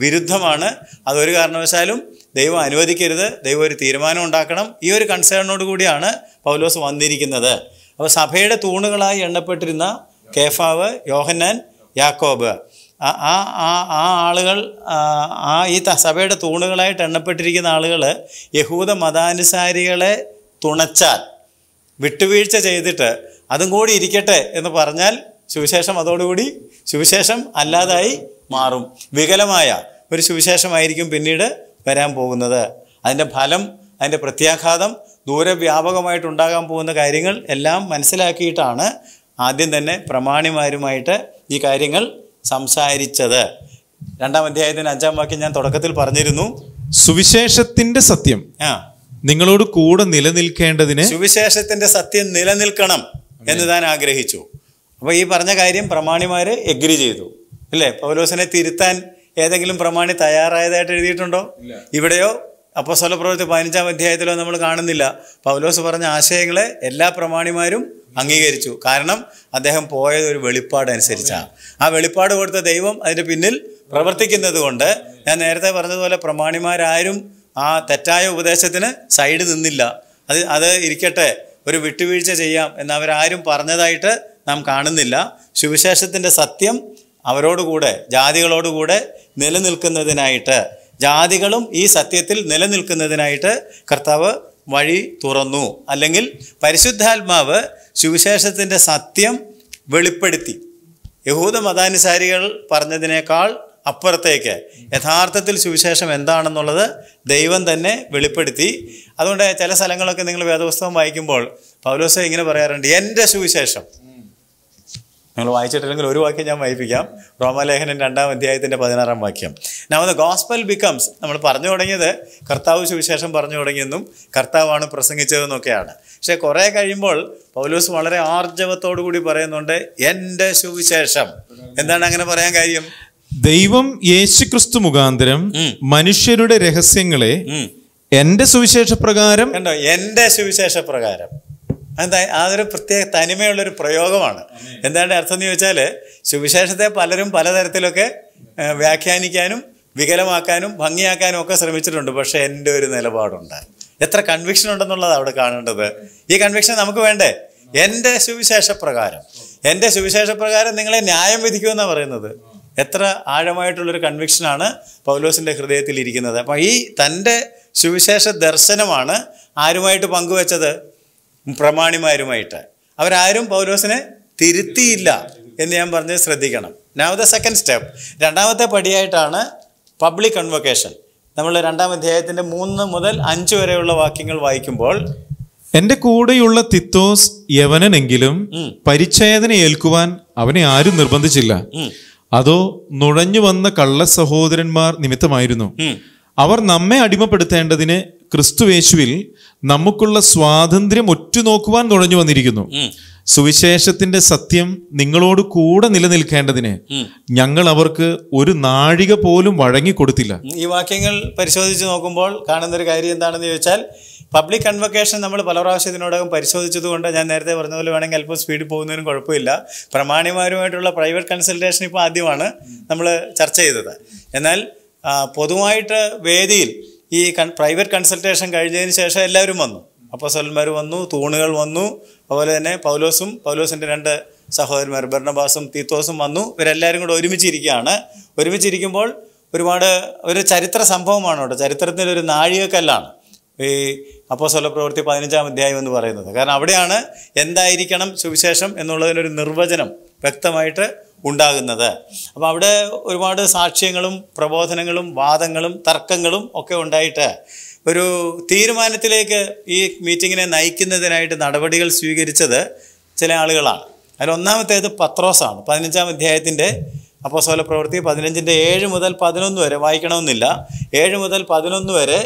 A: വിരുദ്ധമാണ് അതൊരു കാരണവശാലും ദൈവം അനുവദിക്കരുത് ദൈവം ഒരു തീരുമാനം ഉണ്ടാക്കണം ഈ ഒരു കൺസേണിനോട് കൂടിയാണ് പൗലോസ് വന്നിരിക്കുന്നത് അപ്പോൾ സഭയുടെ തൂണുകളായി എണ്ണപ്പെട്ടിരുന്ന കേഫാവ് യോഹന്നാൻ യാക്കോബ് ആ ആ ആ ആളുകൾ ആ ഈ സഭയുടെ തൂണുകളായിട്ട് എണ്ണപ്പെട്ടിരിക്കുന്ന ആളുകൾ യഹൂദ മതാനുസാരികളെ തുണച്ചാൽ വിട്ടുവീഴ്ച ചെയ്തിട്ട് അതും കൂടി ഇരിക്കട്ടെ എന്ന് പറഞ്ഞാൽ സുവിശേഷം അതോടുകൂടി സുവിശേഷം അല്ലാതായി മാറും വികലമായ ഒരു സുവിശേഷമായിരിക്കും പിന്നീട് വരാൻ പോകുന്നത് അതിൻ്റെ ഫലം അതിൻ്റെ പ്രത്യാഘാതം ദൂരവ്യാപകമായിട്ടുണ്ടാകാൻ പോകുന്ന കാര്യങ്ങൾ എല്ലാം മനസ്സിലാക്കിയിട്ടാണ് ആദ്യം തന്നെ പ്രമാണിമാരുമായിട്ട് ഈ കാര്യങ്ങൾ സംസാരിച്ചത് രണ്ടാം അധ്യായത്തിന് അഞ്ചാം വാക്യം ഞാൻ തുടക്കത്തിൽ പറഞ്ഞിരുന്നു
B: സുവിശേഷത്തിന്റെ സത്യം ആ നിങ്ങളോട് കൂടെ നിലനിൽക്കേണ്ടതിന്
A: സുവിശേഷത്തിന്റെ സത്യം നിലനിൽക്കണം എന്ന് താൻ ആഗ്രഹിച്ചു അപ്പോൾ ഈ പറഞ്ഞ കാര്യം പ്രമാണിമാര് എഗ്രി ചെയ്തു അല്ലേ പൗലോസിനെ തിരുത്താൻ ഏതെങ്കിലും പ്രമാണി തയ്യാറായതായിട്ട് എഴുതിയിട്ടുണ്ടോ ഇവിടെയോ അപ്പോൾ സ്വലപ്രവൃത്തി പതിനഞ്ചാം അധ്യായത്തിലോ നമ്മൾ കാണുന്നില്ല പൗലോസ് പറഞ്ഞ ആശയങ്ങളെ എല്ലാ പ്രമാണിമാരും അംഗീകരിച്ചു കാരണം അദ്ദേഹം പോയത് ഒരു വെളിപ്പാട് അനുസരിച്ചാണ് ആ വെളിപ്പാട് കൊടുത്ത ദൈവം അതിൻ്റെ പിന്നിൽ പ്രവർത്തിക്കുന്നത് കൊണ്ട് ഞാൻ നേരത്തെ പറഞ്ഞതുപോലെ പ്രമാണിമാരാരും ആ തെറ്റായ ഉപദേശത്തിന് സൈഡ് നിന്നില്ല അത് അത് ഇരിക്കട്ടെ ഒരു വിട്ടുവീഴ്ച ചെയ്യാം എന്നവരാരും പറഞ്ഞതായിട്ട് നാം കാണുന്നില്ല സുവിശേഷത്തിൻ്റെ സത്യം അവരോടുകൂടെ ജാതികളോടുകൂടെ നിലനിൽക്കുന്നതിനായിട്ട് ജാതികളും ഈ സത്യത്തിൽ നിലനിൽക്കുന്നതിനായിട്ട് കർത്താവ് വഴി തുറന്നു അല്ലെങ്കിൽ പരിശുദ്ധാത്മാവ് സുവിശേഷത്തിൻ്റെ സത്യം വെളിപ്പെടുത്തി യഹൂദ മതാനുസാരികൾ പറഞ്ഞതിനേക്കാൾ അപ്പുറത്തേക്ക് യഥാർത്ഥത്തിൽ സുവിശേഷം എന്താണെന്നുള്ളത് ദൈവം തന്നെ വെളിപ്പെടുത്തി അതുകൊണ്ട് ചില സ്ഥലങ്ങളൊക്കെ നിങ്ങൾ വേദപുസ്തകം വായിക്കുമ്പോൾ പൗലോസ് ഇങ്ങനെ പറയാറുണ്ട് എൻ്റെ സുവിശേഷം നിങ്ങൾ വായിച്ചിട്ടില്ലെങ്കിൽ ഒരു വാക്യം ഞാൻ വായിപ്പിക്കാം റോമലേഖനൻ രണ്ടാം അധ്യായത്തിൻ്റെ പതിനാറാം വാക്യം നവ് ദ ഗോസ്പൽ ബിക്കംസ് നമ്മൾ പറഞ്ഞു തുടങ്ങിയത് കർത്താവ് സുവിശേഷം പറഞ്ഞു തുടങ്ങിയെന്നും കർത്താവാണ് പ്രസംഗിച്ചതെന്നൊക്കെയാണ് പക്ഷേ കുറേ കഴിയുമ്പോൾ പൗലൂസ് വളരെ ആർജവത്തോടു കൂടി പറയുന്നുണ്ട് എൻ്റെ സുവിശേഷം എന്താണ് അങ്ങനെ പറയാൻ കാര്യം
B: ദൈവം യേശുക്രിസ്തു മുഖാന്തരം മനുഷ്യരുടെ രഹസ്യങ്ങളെ എന്റെ സുവിശേഷ പ്രകാരം എന്റെ സുവിശേഷ പ്രകാരം എന്താ
A: അതൊരു പ്രത്യേക തനിമയുള്ളൊരു പ്രയോഗമാണ് എന്താണ് അർത്ഥം എന്ന് ചോദിച്ചാൽ സുവിശേഷത്തെ പലരും പലതരത്തിലൊക്കെ വ്യാഖ്യാനിക്കാനും വികലമാക്കാനും ഭംഗിയാക്കാനും ഒക്കെ ശ്രമിച്ചിട്ടുണ്ട് പക്ഷേ എൻ്റെ ഒരു നിലപാടുണ്ട് എത്ര കൺവിക്ഷൻ ഉണ്ടെന്നുള്ളത് അവിടെ കാണേണ്ടത് ഈ കൺവിക്ഷൻ നമുക്ക് വേണ്ടേ എൻ്റെ സുവിശേഷ പ്രകാരം എൻ്റെ സുവിശേഷ പ്രകാരം നിങ്ങളെ ന്യായം വിധിക്കുമെന്നാണ് പറയുന്നത് എത്ര ആഴമായിട്ടുള്ളൊരു കൺവിക്ഷനാണ് പൗലോസിൻ്റെ ഹൃദയത്തിൽ ഇരിക്കുന്നത് അപ്പം ഈ തൻ്റെ സുവിശേഷ ദർശനമാണ് ആരുമായിട്ട് പങ്കുവച്ചത് പ്രമാണിമാരുമായിട്ട് അവരാരും പൗലോസിനെ തിരുത്തിയില്ല എന്ന് ഞാൻ പറഞ്ഞ് ശ്രദ്ധിക്കണം നാവ് ദ സെക്കൻഡ് സ്റ്റെപ്പ് രണ്ടാമത്തെ പടിയായിട്ടാണ് പബ്ലിക് കൺവൊക്കേഷൻ നമ്മൾ രണ്ടാം അധ്യായത്തിൻ്റെ മൂന്ന് മുതൽ അഞ്ച് വരെയുള്ള വാക്യങ്ങൾ വായിക്കുമ്പോൾ
B: എന്റെ കൂടെയുള്ള തിത്തോസ് യവനനെങ്കിലും പരിച്ഛേദന ഏൽക്കുവാൻ അവനെ ആരും നിർബന്ധിച്ചില്ല അതോ നുഴഞ്ഞു വന്ന കള്ള സഹോദരന്മാർ നിമിത്തമായിരുന്നു അവർ നമ്മെ അടിമപ്പെടുത്തേണ്ടതിന് ക്രിസ്തുവേശുവിൽ നമുക്കുള്ള സ്വാതന്ത്ര്യം ഒറ്റുനോക്കുവാൻ തുഴഞ്ഞു വന്നിരിക്കുന്നു സുവിശേഷത്തിന്റെ സത്യം നിങ്ങളോട് കൂടെ നിലനിൽക്കേണ്ടതിന് ഞങ്ങൾ അവർക്ക് ഒരു നാഴിക പോലും വഴങ്ങിക്കൊടുത്തില്ല
A: ഈ വാക്യങ്ങൾ പരിശോധിച്ച് നോക്കുമ്പോൾ കാണുന്ന ഒരു കാര്യം എന്താണെന്ന് ചോദിച്ചാൽ പബ്ലിക് കൺവക്കേഷൻ നമ്മൾ പല പ്രാവശ്യം ഇതിനോടകം പരിശോധിച്ചതുകൊണ്ട് ഞാൻ നേരത്തെ പറഞ്ഞ പോലെ വേണമെങ്കിൽ അല്പം സ്പീഡിൽ പോകുന്നതിനും കുഴപ്പമില്ല പ്രമാണിമാരുമായിട്ടുള്ള പ്രൈവറ്റ് കൺസൾട്ടേഷൻ ഇപ്പോൾ ആദ്യമാണ് നമ്മൾ ചർച്ച ചെയ്തത് എന്നാൽ പൊതുവായിട്ട് വേദിയിൽ ഈ പ്രൈവറ്റ് കൺസൾട്ടേഷൻ കഴിഞ്ഞതിന് ശേഷം എല്ലാവരും വന്നു അപ്പോസലന്മാർ വന്നു തൂണുകൾ വന്നു അതുപോലെ തന്നെ പൗലോസും പൗലോസിൻ്റെ രണ്ട് സഹോദരന്മാർ ഭരണബാസും തീത്തോസും വന്നു ഇവരെല്ലാവരും കൂടെ ഒരുമിച്ചിരിക്കുകയാണ് ഒരുമിച്ചിരിക്കുമ്പോൾ ഒരുപാട് ഒരു ചരിത്ര സംഭവമാണ് കേട്ടോ ചരിത്രത്തിൻ്റെ ഒരു നാഴികക്കല്ലാണ് ഈ അപ്പോസ്വല പ്രവൃത്തി പതിനഞ്ചാം അധ്യായം എന്ന് പറയുന്നത് കാരണം അവിടെയാണ് എന്തായിരിക്കണം സുവിശേഷം എന്നുള്ളതിനൊരു നിർവചനം വ്യക്തമായിട്ട് ഉണ്ടാകുന്നത് അപ്പോൾ അവിടെ ഒരുപാട് സാക്ഷ്യങ്ങളും പ്രബോധനങ്ങളും വാദങ്ങളും തർക്കങ്ങളും ഒക്കെ ഉണ്ടായിട്ട് ഒരു തീരുമാനത്തിലേക്ക് ഈ മീറ്റിങ്ങിനെ നയിക്കുന്നതിനായിട്ട് നടപടികൾ സ്വീകരിച്ചത് ചില ആളുകളാണ് അതിലൊന്നാമത്തേത് പത്രോസാണ് പതിനഞ്ചാം അധ്യായത്തിൻ്റെ അപ്പോസോല പ്രവൃത്തി പതിനഞ്ചിൻ്റെ ഏഴ് മുതൽ പതിനൊന്ന് വരെ വായിക്കണമെന്നില്ല ഏഴ് മുതൽ പതിനൊന്ന് വരെ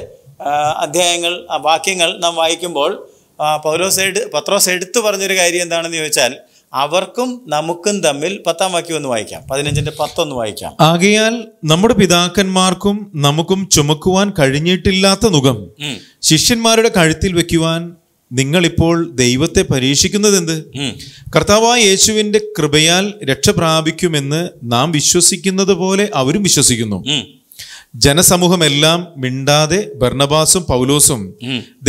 A: അധ്യായങ്ങൾ വാക്യങ്ങൾ നാം വായിക്കുമ്പോൾ പൗലോസ് എഡ് പത്രോസ് എടുത്തു പറഞ്ഞൊരു കാര്യം എന്താണെന്ന് ചോദിച്ചാൽ അവർക്കും നമുക്കും തമ്മിൽ പത്താം വാക്യം ഒന്ന് വായിക്കാം പതിനഞ്ചിന്റെ പത്തൊന്ന് വായിക്കാം
B: ആകയാൽ നമ്മുടെ പിതാക്കന്മാർക്കും നമുക്കും ചുമക്കുവാൻ കഴിഞ്ഞിട്ടില്ലാത്ത മുഖം ശിഷ്യന്മാരുടെ കഴുത്തിൽ വെക്കുവാൻ നിങ്ങൾ ഇപ്പോൾ ദൈവത്തെ പരീക്ഷിക്കുന്നത് എന്ത് കർത്താവായ യേശുവിന്റെ കൃപയാൽ രക്ഷ പ്രാപിക്കുമെന്ന് നാം വിശ്വസിക്കുന്നത് പോലെ അവരും വിശ്വസിക്കുന്നു ജനസമൂഹമെല്ലാം മിണ്ടാതെ ബർണബാസും പൗലോസും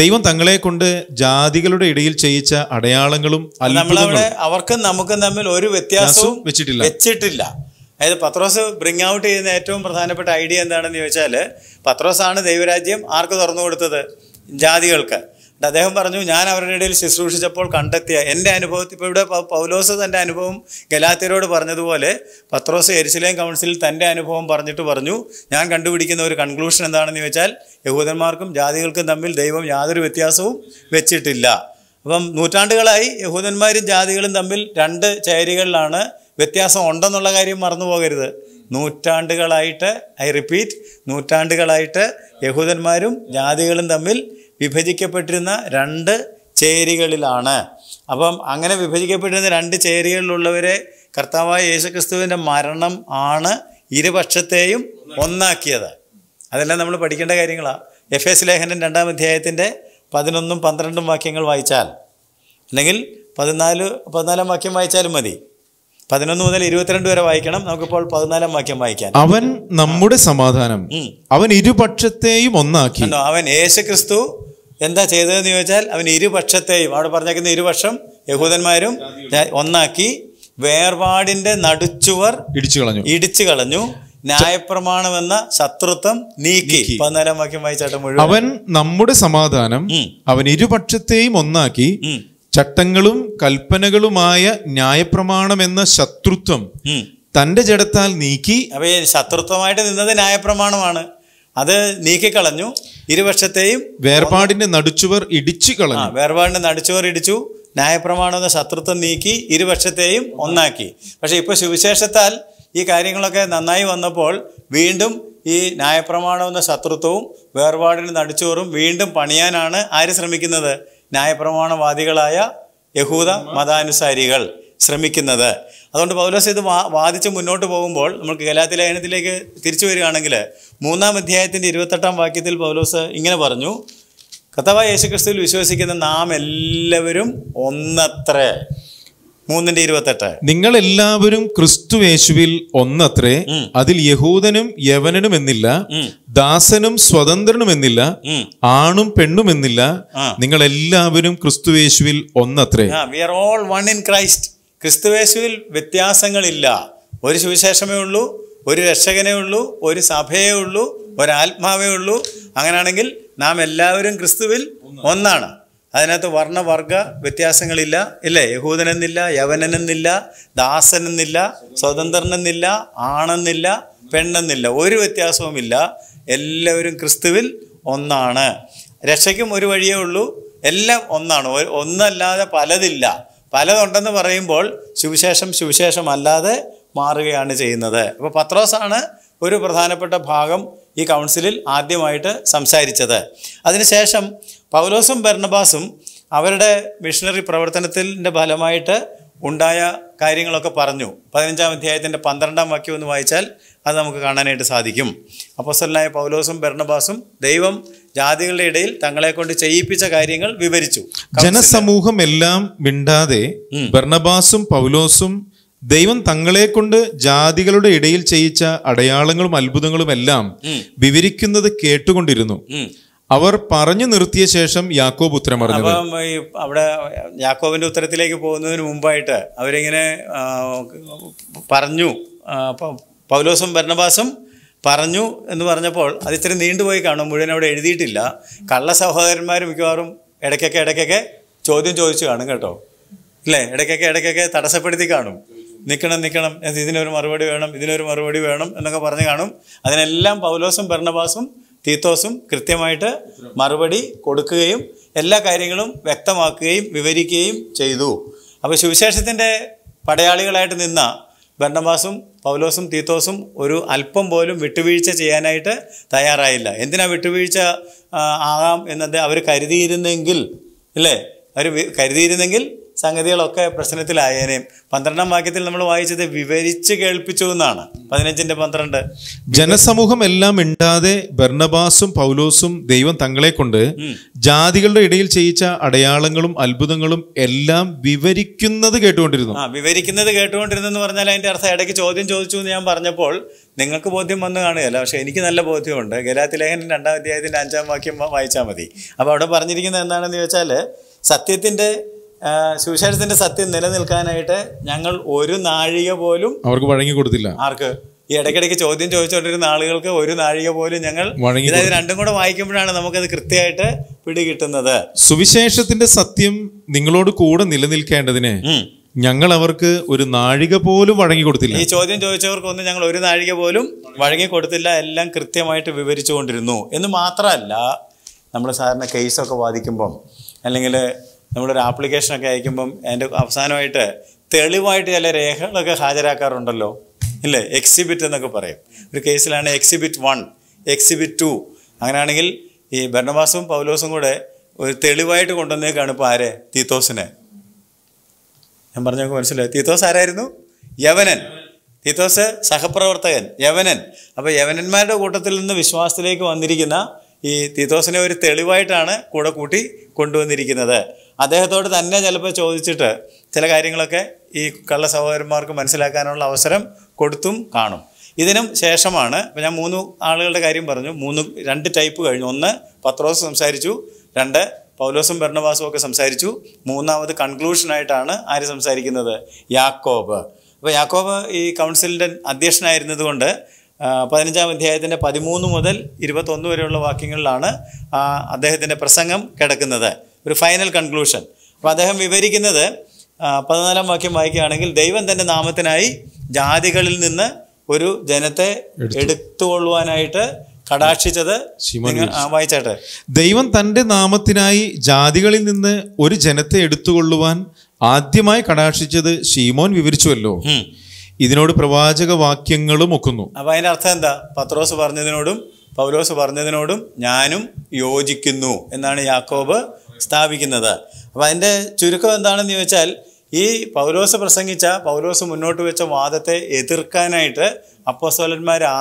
B: ദൈവം തങ്ങളെ കൊണ്ട് ജാതികളുടെ ഇടയിൽ ചെയ്യിച്ച അടയാളങ്ങളും നമ്മളവിടെ
A: അവർക്കും നമുക്കും തമ്മിൽ ഒരു വ്യത്യാസവും വെച്ചിട്ടില്ല വെച്ചിട്ടില്ല അതായത് പത്രോസ് ബ്രിങ് ഔട്ട് ചെയ്യുന്ന ഏറ്റവും പ്രധാനപ്പെട്ട ഐഡിയ എന്താണെന്ന് ചോദിച്ചാൽ പത്രോസാണ് ദൈവരാജ്യം ആർക്ക് തുറന്നു കൊടുത്തത് ജാതികൾക്ക് അദ്ദേഹം പറഞ്ഞു ഞാൻ അവരുടെ ഇടയിൽ ശുശ്രൂഷിച്ചപ്പോൾ കണ്ടെത്തിയ എൻ്റെ അനുഭവത്തിൽ ഇപ്പോൾ ഇവിടെ പൗലോസ് തൻ്റെ അനുഭവം ഗലാത്തിയരോട് പറഞ്ഞതുപോലെ പത്രോസ് എരിശിലേം കൗൺസിലിൽ തൻ്റെ അനുഭവം പറഞ്ഞിട്ട് പറഞ്ഞു ഞാൻ കണ്ടുപിടിക്കുന്ന ഒരു കൺക്ലൂഷൻ എന്താണെന്ന് വെച്ചാൽ യഹൂദന്മാർക്കും ജാതികൾക്കും തമ്മിൽ ദൈവം യാതൊരു വ്യത്യാസവും വെച്ചിട്ടില്ല അപ്പം നൂറ്റാണ്ടുകളായി യഹൂദന്മാരും ജാതികളും തമ്മിൽ രണ്ട് ചേരികളിലാണ് വ്യത്യാസം ഉണ്ടെന്നുള്ള കാര്യം മറന്നു പോകരുത് നൂറ്റാണ്ടുകളായിട്ട് ഐ റിപ്പീറ്റ് നൂറ്റാണ്ടുകളായിട്ട് യഹൂദന്മാരും ജാതികളും തമ്മിൽ വിഭജിക്കപ്പെട്ടിരുന്ന രണ്ട് ചേരികളിലാണ് അപ്പം അങ്ങനെ വിഭജിക്കപ്പെട്ടിരുന്ന രണ്ട് ചേരികളിലുള്ളവരെ കർത്താവായ യേശുക്രിസ്തുവിൻ്റെ മരണം ആണ് ഇരുപക്ഷത്തെയും ഒന്നാക്കിയത് അതെല്ലാം നമ്മൾ പഠിക്കേണ്ട കാര്യങ്ങളാണ് എഫ് എസ് ലേഖനൻ രണ്ടാം അധ്യായത്തിൻ്റെ പതിനൊന്നും പന്ത്രണ്ടും വാക്യങ്ങൾ വായിച്ചാൽ അല്ലെങ്കിൽ പതിനാല് പതിനാലാം വാക്യം വായിച്ചാലും മതി പതിനൊന്ന് മുതൽ ഇരുപത്തിരണ്ട് വരെ വായിക്കണം നമുക്കിപ്പോൾ പതിനാലാം വാക്യം വായിക്കാം അവൻ
B: നമ്മുടെ സമാധാനം അവൻ ഇരുപക്ഷത്തെയും ഒന്നാക്കി
A: അവൻ യേശു ക്രിസ്തു എന്താ ചെയ്തതെന്ന് ചോദിച്ചാൽ അവൻ ഇരുപക്ഷത്തെയും അവിടെ പറഞ്ഞേക്കുന്ന ഇരുപക്ഷം യഹൂദന്മാരും ഒന്നാക്കി വേർപാടിന്റെ നടുച്ചുവർ ഇടിച്ചു കളഞ്ഞു ഇടിച്ചു കളഞ്ഞു ന്യായപ്രമാണം എന്ന ശത്രുത്വം നീക്കി പതിനാലാം വാക്യം വായിച്ചാട്ടം
B: മുഴുവൻ അവൻ നമ്മുടെ സമാധാനം അവൻ ഇരുപക്ഷത്തെയും ഒന്നാക്കി ചട്ടങ്ങളും കൽപ്പനകളുമായ ന്യായപ്രമാണം എന്ന ശത്രുത്വം തന്റെ ജഡത്താൽ നീക്കി അവയെ ശത്രുത്വമായിട്ട് നിന്നത് ന്യായപ്രമാണമാണ് അത് നീക്കിക്കളഞ്ഞു
A: ഇരുപക്ഷത്തെയും
B: വേർപാടിന്റെ നടുച്ചുവർ ഇടിച്ചു കളഞ്ഞു
A: വേർപാടിന്റെ നടുച്ചുവർ ഇടിച്ചു ന്യായപ്രമാണം എന്ന ശത്രുത്വം നീക്കി ഇരുപക്ഷത്തെയും ഒന്നാക്കി പക്ഷെ ഇപ്പൊ സുവിശേഷത്താൽ ഈ കാര്യങ്ങളൊക്കെ നന്നായി വന്നപ്പോൾ വീണ്ടും ഈ ന്യായപ്രമാണം എന്ന ശത്രുത്വവും വേർപാടിന് നടിച്ചോറും വീണ്ടും പണിയാനാണ് ആര് ശ്രമിക്കുന്നത് ന്യായപ്രമാണവാദികളായ യഹൂദ മതാനുസാരികൾ ശ്രമിക്കുന്നത് അതുകൊണ്ട് പൗലോസ് ഇത് വാ വാദിച്ച് മുന്നോട്ട് പോകുമ്പോൾ നമുക്ക് ഗലാത്തിലയനത്തിലേക്ക് തിരിച്ചു വരികയാണെങ്കിൽ മൂന്നാം അധ്യായത്തിൻ്റെ ഇരുപത്തെട്ടാം വാക്യത്തിൽ പൗലോസ് ഇങ്ങനെ പറഞ്ഞു കഥവ യേശുക്രിസ്തുവിൽ വിശ്വസിക്കുന്ന നാം എല്ലാവരും ഒന്നത്രേ മൂന്നിന്റെ ഇരുപത്തെട്ട്
B: നിങ്ങൾ എല്ലാവരും ക്രിസ്തു യേശുവിൽ ഒന്നത്രേ അതിൽ യഹൂദനും യവനനും എന്നില്ല ദാസനും സ്വതന്ത്രനും എന്നില്ല ആണും പെണ്ണും എന്നില്ല നിങ്ങൾ എല്ലാവരും ക്രിസ്തു യേശുവിൽ ഒന്നത്രേ
A: we are all one in Christ ക്രിസ്തുവേശുവിൽ വ്യത്യാസങ്ങളില്ല ഒരു സുവിശേഷമേ ഉള്ളൂ ഒരു രക്ഷകനേ ഉള്ളൂ ഒരു സഭയേ ഉള്ളൂ ഒരാത്മാവേ ഉള്ളൂ അങ്ങനെയാണെങ്കിൽ നാം എല്ലാവരും ക്രിസ്തുവിൽ ഒന്നാണ് അതിനകത്ത് വർണ്ണവർഗ വ്യത്യാസങ്ങളില്ല ഇല്ലേ യഹൂദനെന്നില്ല യവനനെന്നില്ല ദാസനെന്നില്ല സ്വതന്ത്രനെന്നില്ല ആണെന്നില്ല പെണ്ണെന്നില്ല ഒരു വ്യത്യാസവുമില്ല എല്ലാവരും ക്രിസ്തുവിൽ ഒന്നാണ് രക്ഷയ്ക്കും ഒരു വഴിയേ ഉള്ളൂ എല്ലാം ഒന്നാണ് ഒന്നല്ലാതെ പലതില്ല പലതുണ്ടെന്ന് പറയുമ്പോൾ സുവിശേഷം സുവിശേഷം അല്ലാതെ മാറുകയാണ് ചെയ്യുന്നത് അപ്പോൾ പത്രോസാണ് ഒരു പ്രധാനപ്പെട്ട ഭാഗം ഈ കൗൺസിലിൽ ആദ്യമായിട്ട് സംസാരിച്ചത് അതിനുശേഷം പൗലോസും ബർണബാസും അവരുടെ മിഷണറി പ്രവർത്തനത്തിൻ്റെ ഫലമായിട്ട് ഉണ്ടായ കാര്യങ്ങളൊക്കെ പറഞ്ഞു പതിനഞ്ചാം അധ്യായത്തിൻ്റെ പന്ത്രണ്ടാം വാക്യം ഒന്ന് വായിച്ചാൽ അത് നമുക്ക് കാണാനായിട്ട് സാധിക്കും അപ്പോസ്റ്റലായ പൗലോസും ബെർണബാസും ദൈവം ജാതികളുടെ ഇടയിൽ തങ്ങളെ കൊണ്ട് ചെയ്യിപ്പിച്ച കാര്യങ്ങൾ വിവരിച്ചു
B: ജനസമൂഹം എല്ലാം മിണ്ടാതെ ബെർണബാസും പൗലോസും ദൈവം തങ്ങളെ കൊണ്ട് ജാതികളുടെ ഇടയിൽ ചെയ്യിച്ച അടയാളങ്ങളും അത്ഭുതങ്ങളും എല്ലാം വിവരിക്കുന്നത് കേട്ടുകൊണ്ടിരുന്നു അവർ പറഞ്ഞു നിർത്തിയ ശേഷം യാക്കോബ് ഉത്തരം പറഞ്ഞു
A: അവിടെ യാക്കോബിന്റെ ഉത്തരത്തിലേക്ക് പോകുന്നതിന് മുമ്പായിട്ട് അവരിങ്ങനെ പറഞ്ഞു പൗലോസും ഭരണവാസും പറഞ്ഞു എന്ന് പറഞ്ഞപ്പോൾ അത് ഇത്തിരി നീണ്ടുപോയി കാണും മുഴുവൻ അവിടെ എഴുതിയിട്ടില്ല കള്ള സഹോദരന്മാർ മിക്കവാറും ഇടയ്ക്കൊക്കെ ഇടയ്ക്കൊക്കെ ചോദ്യം ചോദിച്ചു കാണും കേട്ടോ അല്ലേ ഇടയ്ക്കൊക്കെ ഇടയ്ക്കൊക്കെ തടസ്സപ്പെടുത്തി കാണും നിൽക്കണം നിൽക്കണം ഇതിനൊരു മറുപടി വേണം ഇതിനൊരു മറുപടി വേണം എന്നൊക്കെ പറഞ്ഞു കാണും അതിനെല്ലാം പൗലോസും ഭരണവാസും ടീത്തോസും കൃത്യമായിട്ട് മറുപടി കൊടുക്കുകയും എല്ലാ കാര്യങ്ങളും വ്യക്തമാക്കുകയും വിവരിക്കുകയും ചെയ്തു അപ്പോൾ സുവിശേഷത്തിൻ്റെ പടയാളികളായിട്ട് നിന്ന ബർണബാസും പൗലോസും തീത്തോസും ഒരു അല്പം പോലും വിട്ടുവീഴ്ച ചെയ്യാനായിട്ട് തയ്യാറായില്ല എന്തിനാ വിട്ടുവീഴ്ച ആകാം എന്നത് അവർ കരുതിയിരുന്നെങ്കിൽ അല്ലേ അവർ കരുതിയിരുന്നെങ്കിൽ സംഗതികളൊക്കെ പ്രശ്നത്തിലായേനേയും പന്ത്രണ്ടാം വാക്യത്തിൽ നമ്മൾ വായിച്ചത് വിവരിച്ച് കേൾപ്പിച്ചു എന്നാണ് പതിനഞ്ചിന്റെ പന്ത്രണ്ട്
B: ജനസമൂഹം എല്ലാം ഇണ്ടാതെ ബർണബാസും പൗലോസും ദൈവം തങ്ങളെ കൊണ്ട് ജാതികളുടെ ഇടയിൽ ചെയ്യിച്ച അടയാളങ്ങളും അത്ഭുതങ്ങളും എല്ലാം വിവരിക്കുന്നത് കേട്ടുകൊണ്ടിരുന്നു ആ
A: വിവരിക്കുന്നത് കേട്ടുകൊണ്ടിരുന്നു എന്ന് പറഞ്ഞാൽ അതിന്റെ അർത്ഥം ഇടയ്ക്ക് ചോദ്യം ചോദിച്ചു എന്ന് ഞാൻ പറഞ്ഞപ്പോൾ നിങ്ങൾക്ക് ബോധ്യം വന്നു കാണുകയല്ല പക്ഷേ എനിക്ക് നല്ല ബോധ്യമുണ്ട് ഗലാത്തിലേഖൻ രണ്ടാം അധ്യായത്തിന്റെ അഞ്ചാം വാക്യം വായിച്ചാൽ മതി അപ്പോൾ അവിടെ പറഞ്ഞിരിക്കുന്നത് എന്താണെന്ന് ചോദിച്ചാൽ സത്യത്തിന്റെ സുവിശേഷത്തിന്റെ സത്യം നിലനിൽക്കാനായിട്ട് ഞങ്ങൾ ഒരു നാഴിക പോലും
B: അവർക്ക് വഴങ്ങി കൊടുത്തില്ല
A: ആർക്ക് ഈ ഇടയ്ക്കിടയ്ക്ക് ചോദ്യം ചോദിച്ചുകൊണ്ടിരുന്ന ആളുകൾക്ക് ഒരു നാഴിക പോലും ഞങ്ങൾ രണ്ടും കൂടെ വായിക്കുമ്പോഴാണ് നമുക്കത് കൃത്യമായിട്ട് പിടികിട്ടുന്നത്
B: സുവിശേഷത്തിന്റെ സത്യം നിങ്ങളോട് കൂടെ നിലനിൽക്കേണ്ടതിന് ഞങ്ങൾ അവർക്ക് ഒരു നാഴിക പോലും വഴങ്ങി കൊടുത്തില്ല ഈ
A: ചോദ്യം ചോദിച്ചവർക്കൊന്നും ഞങ്ങൾ ഒരു നാഴിക പോലും വഴങ്ങി കൊടുത്തില്ല എല്ലാം കൃത്യമായിട്ട് വിവരിച്ചുകൊണ്ടിരുന്നു എന്ന് മാത്രമല്ല നമ്മൾ സാധാരണ കേസൊക്കെ വാദിക്കുമ്പം അല്ലെങ്കിൽ നമ്മളൊരു ആപ്ലിക്കേഷനൊക്കെ അയക്കുമ്പം അതിൻ്റെ അവസാനമായിട്ട് തെളിവായിട്ട് ചില രേഖകളൊക്കെ ഹാജരാക്കാറുണ്ടല്ലോ ഇല്ലേ എക്സിബിറ്റ് എന്നൊക്കെ പറയും ഒരു കേസിലാണ് എക്സിബിറ്റ് വൺ എക്സിബിറ്റ് ടു അങ്ങനെയാണെങ്കിൽ ഈ ഭരണവാസവും പൗലോസും കൂടെ ഒരു തെളിവായിട്ട് കൊണ്ടുവന്നേക്കാണ് ഇപ്പോൾ ആരെ തീത്തോസിനെ ഞാൻ പറഞ്ഞൊക്കെ മനസ്സിലായി തീത്തോസ് ആരായിരുന്നു യവനൻ തീത്തോസ് സഹപ്രവർത്തകൻ യവനൻ അപ്പോൾ യവനന്മാരുടെ കൂട്ടത്തിൽ നിന്ന് വിശ്വാസത്തിലേക്ക് വന്നിരിക്കുന്ന ഈ തീത്തോസിനെ ഒരു തെളിവായിട്ടാണ് കൂടെ കൂട്ടി കൊണ്ടുവന്നിരിക്കുന്നത് അദ്ദേഹത്തോട് തന്നെ ചിലപ്പോൾ ചോദിച്ചിട്ട് ചില കാര്യങ്ങളൊക്കെ ഈ കള്ള സഹോദരന്മാർക്ക് മനസ്സിലാക്കാനുള്ള അവസരം കൊടുത്തും കാണും ഇതിനും ശേഷമാണ് ഇപ്പം ഞാൻ മൂന്ന് ആളുകളുടെ കാര്യം പറഞ്ഞു മൂന്ന് രണ്ട് ടൈപ്പ് കഴിഞ്ഞു ഒന്ന് പത്രോസ് സംസാരിച്ചു രണ്ട് പൗലോസും ഭരണവാസും ഒക്കെ സംസാരിച്ചു മൂന്നാമത് കൺക്ലൂഷനായിട്ടാണ് ആര് സംസാരിക്കുന്നത് യാക്കോബ് അപ്പോൾ യാക്കോബ് ഈ കൗൺസിലിൻ്റെ അധ്യക്ഷനായിരുന്നതുകൊണ്ട് പതിനഞ്ചാം അധ്യായത്തിൻ്റെ പതിമൂന്ന് മുതൽ ഇരുപത്തൊന്ന് വരെയുള്ള വാക്യങ്ങളിലാണ് അദ്ദേഹത്തിൻ്റെ പ്രസംഗം കിടക്കുന്നത് ഒരു ഫൈനൽ കൺക്ലൂഷൻ അപ്പോൾ അദ്ദേഹം വിവരിക്കുന്നത് പതിനാലാം വാക്യം വായിക്കുകയാണെങ്കിൽ ദൈവം തൻ്റെ നാമത്തിനായി ജാതികളിൽ നിന്ന് ഒരു ജനത്തെ എടുത്തുകൊള്ളുവാനായിട്ട് കടാക്ഷിച്ചത് വായിച്ചാട്ടെ
B: ദൈവം തന്റെ നാമത്തിനായി ജാതികളിൽ നിന്ന് ഒരു ജനത്തെ എടുത്തുകൊള്ളുവാൻ ആദ്യമായി കടാക്ഷിച്ചത് ഷീമോൻ വിവരിച്ചുവല്ലോ ഇതിനോട് പ്രവാചക വാക്യങ്ങളും ഒക്കുന്നു
A: അപ്പൊ അതിന്റെ അർത്ഥം എന്താ പത്രോസ് പറഞ്ഞതിനോടും പൗലോസ് പറഞ്ഞതിനോടും ഞാനും യോജിക്കുന്നു എന്നാണ് യാക്കോബ് സ്ഥാപിക്കുന്നത് അപ്പോൾ അതിൻ്റെ ചുരുക്കം എന്താണെന്ന് ചോദിച്ചാൽ ഈ പൗലോസ് പ്രസംഗിച്ച പൗലോസ് മുന്നോട്ട് വെച്ച വാദത്തെ എതിർക്കാനായിട്ട്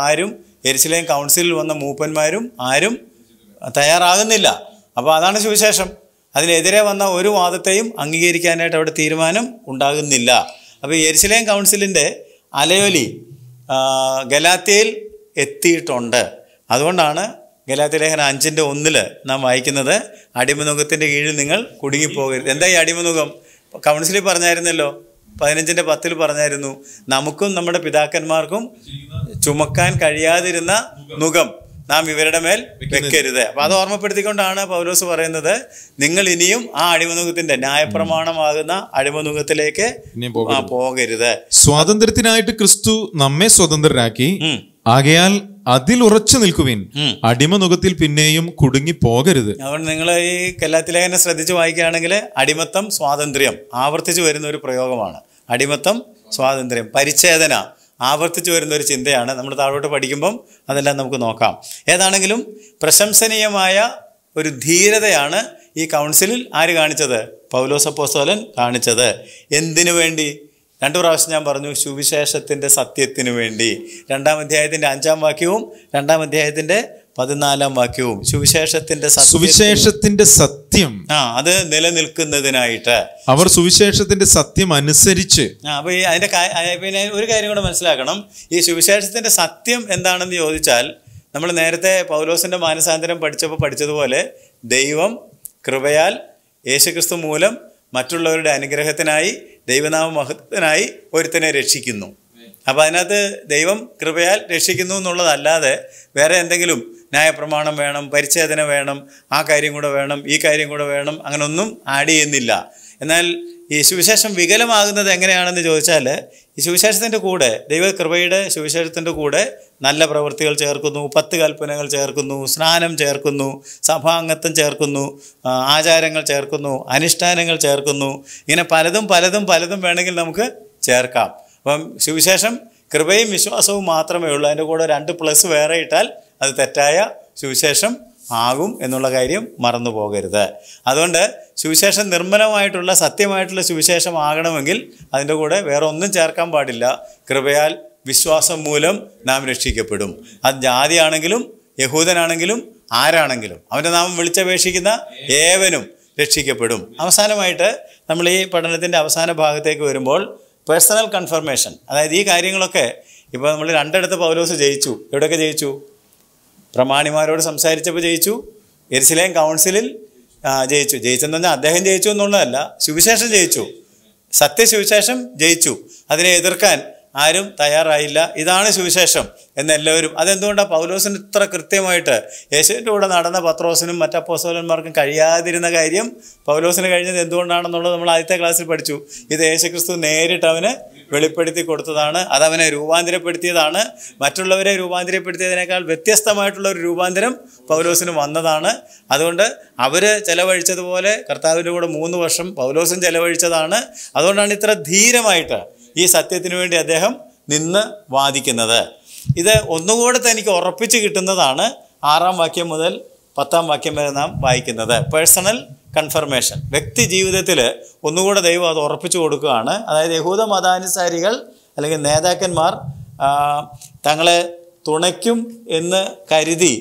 A: ആരും എരിശിലേം കൗൺസിലിൽ വന്ന മൂപ്പന്മാരും ആരും തയ്യാറാകുന്നില്ല അപ്പോൾ അതാണ് സുവിശേഷം അതിനെതിരെ വന്ന ഒരു വാദത്തെയും അംഗീകരിക്കാനായിട്ട് അവിടെ തീരുമാനം ഉണ്ടാകുന്നില്ല അപ്പോൾ എരിശിലേം കൗൺസിലിൻ്റെ അലയൊലി ഗലാത്തിയയിൽ എത്തിയിട്ടുണ്ട് അതുകൊണ്ടാണ് ഗലാത്തിലേഖന അഞ്ചിൻ്റെ ഒന്നിൽ നാം വായിക്കുന്നത് അടിമനുഖത്തിൻ്റെ കീഴിൽ നിങ്ങൾ കുടുങ്ങിപ്പോകരുത് എന്താ ഈ അടിമനുഖം കൗൺസിലിൽ പറഞ്ഞായിരുന്നല്ലോ പതിനഞ്ചിൻ്റെ പത്തിൽ പറഞ്ഞായിരുന്നു നമുക്കും നമ്മുടെ പിതാക്കന്മാർക്കും ചുമക്കാൻ കഴിയാതിരുന്ന മുഖം നാം ഇവരുടെ മേൽ വെക്കരുത് അപ്പം അത് ഓർമ്മപ്പെടുത്തിക്കൊണ്ടാണ് പൗലോസ് പറയുന്നത് നിങ്ങൾ ഇനിയും ആ അടിമനുഖത്തിന്റെ ന്യായപ്രമാണമാകുന്ന അടിമനുഖത്തിലേക്ക് പോകരുത്
B: സ്വാതന്ത്ര്യത്തിനായിട്ട് ക്രിസ്തു നമ്മെ സ്വതന്ത്രരാക്കി ആകയാൽ അതിൽ ഉറച്ചു നിൽക്കുവിൻ അടിമനുഖത്തിൽ പിന്നെയും കുടുങ്ങി പോകരുത്
A: അതുകൊണ്ട് നിങ്ങൾ ഈ കല്ലാത്തിലേഖനം ശ്രദ്ധിച്ച് വായിക്കുകയാണെങ്കിൽ അടിമത്തം സ്വാതന്ത്ര്യം ആവർത്തിച്ചു വരുന്ന ഒരു പ്രയോഗമാണ് അടിമത്തം സ്വാതന്ത്ര്യം പരിച്ഛേദന ആവർത്തിച്ചു വരുന്ന ഒരു ചിന്തയാണ് നമ്മൾ താഴോട്ട് പഠിക്കുമ്പം അതെല്ലാം നമുക്ക് നോക്കാം ഏതാണെങ്കിലും പ്രശംസനീയമായ ഒരു ധീരതയാണ് ഈ കൗൺസിലിൽ ആര് കാണിച്ചത് പൗലോസപ്പോസോലൻ കാണിച്ചത് എന്തിനു വേണ്ടി രണ്ടു പ്രാവശ്യം ഞാൻ പറഞ്ഞു സുവിശേഷത്തിൻ്റെ സത്യത്തിനു വേണ്ടി രണ്ടാം അധ്യായത്തിൻ്റെ അഞ്ചാം വാക്യവും രണ്ടാം അധ്യായത്തിൻ്റെ പതിനാലാം വാക്യവും സുവിശേഷത്തിന്റെ സുവിശേഷത്തിന്റെ സത്യം ആ അത് നിലനിൽക്കുന്നതിനായിട്ട്
B: അവർ സുവിശേഷത്തിന്റെ സത്യം അനുസരിച്ച്
A: അപ്പൊ ഈ അതിന്റെ പിന്നെ ഒരു കാര്യം കൂടെ മനസ്സിലാക്കണം ഈ സുവിശേഷത്തിന്റെ സത്യം എന്താണെന്ന് ചോദിച്ചാൽ നമ്മൾ നേരത്തെ പൗലോസിന്റെ മാനസാന്തരം പഠിച്ചപ്പോൾ പഠിച്ചതുപോലെ ദൈവം കൃപയാൽ യേശുക്രിസ്തു മൂലം മറ്റുള്ളവരുടെ അനുഗ്രഹത്തിനായി ദൈവനാമ മഹത്വനായി ഒരുത്തനെ രക്ഷിക്കുന്നു അപ്പം അതിനകത്ത് ദൈവം കൃപയാൽ രക്ഷിക്കുന്നു എന്നുള്ളതല്ലാതെ വേറെ എന്തെങ്കിലും ന്യായപ്രമാണം വേണം പരിച്ഛേദന വേണം ആ കാര്യം കൂടെ വേണം ഈ കാര്യം കൂടെ വേണം അങ്ങനെയൊന്നും ആഡ് ചെയ്യുന്നില്ല എന്നാൽ ഈ സുവിശേഷം വികലമാകുന്നത് എങ്ങനെയാണെന്ന് ചോദിച്ചാൽ ഈ സുവിശേഷത്തിൻ്റെ കൂടെ ദൈവകൃപയുടെ സുവിശേഷത്തിൻ്റെ കൂടെ നല്ല പ്രവൃത്തികൾ ചേർക്കുന്നു പത്ത് കൽപ്പനകൾ ചേർക്കുന്നു സ്നാനം ചേർക്കുന്നു സഭാംഗത്വം ചേർക്കുന്നു ആചാരങ്ങൾ ചേർക്കുന്നു അനുഷ്ഠാനങ്ങൾ ചേർക്കുന്നു ഇങ്ങനെ പലതും പലതും പലതും വേണമെങ്കിൽ നമുക്ക് ചേർക്കാം അപ്പം സുവിശേഷം കൃപയും വിശ്വാസവും മാത്രമേ ഉള്ളൂ അതിൻ്റെ കൂടെ രണ്ട് പ്ലസ് വേറെ ഇട്ടാൽ അത് തെറ്റായ സുവിശേഷം ആകും എന്നുള്ള കാര്യം മറന്നു പോകരുത് അതുകൊണ്ട് സുവിശേഷം നിർമ്മലമായിട്ടുള്ള സത്യമായിട്ടുള്ള സുവിശേഷം ആകണമെങ്കിൽ അതിൻ്റെ കൂടെ വേറെ ഒന്നും ചേർക്കാൻ പാടില്ല കൃപയാൽ വിശ്വാസം മൂലം നാം രക്ഷിക്കപ്പെടും അത് ജാതിയാണെങ്കിലും യഹൂദനാണെങ്കിലും ആരാണെങ്കിലും അവൻ്റെ നാമം വിളിച്ചപേക്ഷിക്കുന്ന ഏവനും രക്ഷിക്കപ്പെടും അവസാനമായിട്ട് നമ്മൾ ഈ പഠനത്തിൻ്റെ അവസാന ഭാഗത്തേക്ക് വരുമ്പോൾ പേഴ്സണൽ കൺഫർമേഷൻ അതായത് ഈ കാര്യങ്ങളൊക്കെ ഇപ്പോൾ നമ്മൾ രണ്ടിടത്ത് പൗലോസ് ജയിച്ചു എവിടെയൊക്കെ ജയിച്ചു പ്രമാണിമാരോട് സംസാരിച്ചപ്പോൾ ജയിച്ചു എരിസിലേം കൗൺസിലിൽ ജയിച്ചു ജയിച്ചെന്ന് പറഞ്ഞാൽ അദ്ദേഹം ജയിച്ചു എന്നുള്ളതല്ല സുവിശേഷം ജയിച്ചു സത്യസുവിശേഷം ജയിച്ചു അതിനെ എതിർക്കാൻ ആരും തയ്യാറായില്ല ഇതാണ് സുവിശേഷം എന്നെല്ലാവരും അതെന്തുകൊണ്ടാണ് പൗലോസിന് ഇത്ര കൃത്യമായിട്ട് യേശുവിൻ്റെ കൂടെ നടന്ന പത്രോസിനും മറ്റപ്പോസോലന്മാർക്കും കഴിയാതിരുന്ന കാര്യം പൗലോസിന് കഴിഞ്ഞത് എന്തുകൊണ്ടാണെന്നുള്ളത് നമ്മൾ ആദ്യത്തെ ക്ലാസ്സിൽ പഠിച്ചു ഇത് യേശുക്രിസ്തു നേരിട്ട് അവന് വെളിപ്പെടുത്തി കൊടുത്തതാണ് അതവനെ രൂപാന്തരപ്പെടുത്തിയതാണ് മറ്റുള്ളവരെ രൂപാന്തരപ്പെടുത്തിയതിനേക്കാൾ വ്യത്യസ്തമായിട്ടുള്ള ഒരു രൂപാന്തരം പൗലോസിന് വന്നതാണ് അതുകൊണ്ട് അവർ ചെലവഴിച്ചതുപോലെ കർത്താവിൻ്റെ കൂടെ മൂന്ന് വർഷം പൗലോസും ചെലവഴിച്ചതാണ് അതുകൊണ്ടാണ് ഇത്ര ധീരമായിട്ട് ഈ സത്യത്തിന് വേണ്ടി അദ്ദേഹം നിന്ന് വാദിക്കുന്നത് ഇത് ഒന്നുകൂടെ തനിക്ക് ഉറപ്പിച്ച് കിട്ടുന്നതാണ് ആറാം വാക്യം മുതൽ പത്താം വാക്യം വരെ നാം വായിക്കുന്നത് പേഴ്സണൽ കൺഫർമേഷൻ വ്യക്തി ജീവിതത്തിൽ ഒന്നുകൂടെ ദൈവം അത് ഉറപ്പിച്ചു കൊടുക്കുകയാണ് അതായത് യഹൂദ മതാനുസാരികൾ അല്ലെങ്കിൽ നേതാക്കന്മാർ തങ്ങളെ തുണയ്ക്കും എന്ന് കരുതി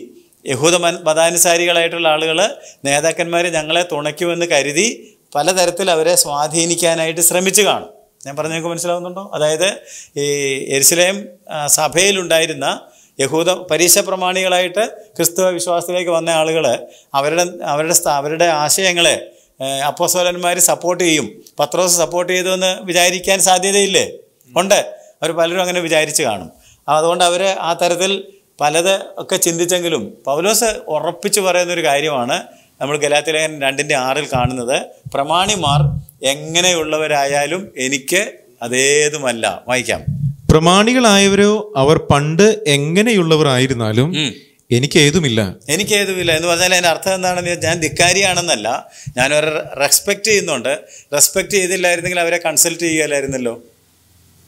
A: യഹൂദ മതാനുസാരികളായിട്ടുള്ള ആളുകൾ നേതാക്കന്മാർ ഞങ്ങളെ തുണയ്ക്കുമെന്ന് കരുതി പലതരത്തിൽ അവരെ സ്വാധീനിക്കാനായിട്ട് ശ്രമിച്ചു കാണും ഞാൻ പറഞ്ഞതൊക്കെ മനസ്സിലാവുന്നുണ്ടോ അതായത് ഈ എരിശിലയം സഭയിലുണ്ടായിരുന്ന യഹൂദ പരീക്ഷ പ്രമാണികളായിട്ട് ക്രിസ്തവ വിശ്വാസത്തിലേക്ക് വന്ന ആളുകൾ അവരുടെ അവരുടെ അവരുടെ ആശയങ്ങളെ അപ്പോസോലന്മാർ സപ്പോർട്ട് ചെയ്യും പത്രോസ് സപ്പോർട്ട് ചെയ്തു എന്ന് വിചാരിക്കാൻ സാധ്യതയില്ലേ ഉണ്ട് അവർ പലരും അങ്ങനെ വിചാരിച്ച് കാണും അതുകൊണ്ട് അവർ ആ തരത്തിൽ പലത് ഒക്കെ ചിന്തിച്ചെങ്കിലും പൗലോസ് ഉറപ്പിച്ചു പറയുന്നൊരു കാര്യമാണ് നമ്മൾ ഗലാത്തിലേഖൻ രണ്ടിൻ്റെ ആറിൽ കാണുന്നത് പ്രമാണിമാർ എങ്ങനെയുള്ളവരായാലും എനിക്ക് അതേതുമല്ല വായിക്കാം
B: പ്രമാണികളായവരോ അവർ പണ്ട് എങ്ങനെയുള്ളവരായിരുന്നാലും എനിക്ക് ഏതുമില്ല
A: എനിക്ക് ഏതുമില്ല എന്ന് പറഞ്ഞാൽ അതിൻ്റെ അർത്ഥം എന്താണെന്ന് ഞാൻ ധിക്കാരിയാണെന്നല്ല ഞാൻ അവരെ റെസ്പെക്ട് ചെയ്യുന്നുണ്ട് റെസ്പെക്ട് ചെയ്തില്ലായിരുന്നെങ്കിൽ അവരെ കൺസൾട്ട് ചെയ്യുകയല്ലായിരുന്നല്ലോ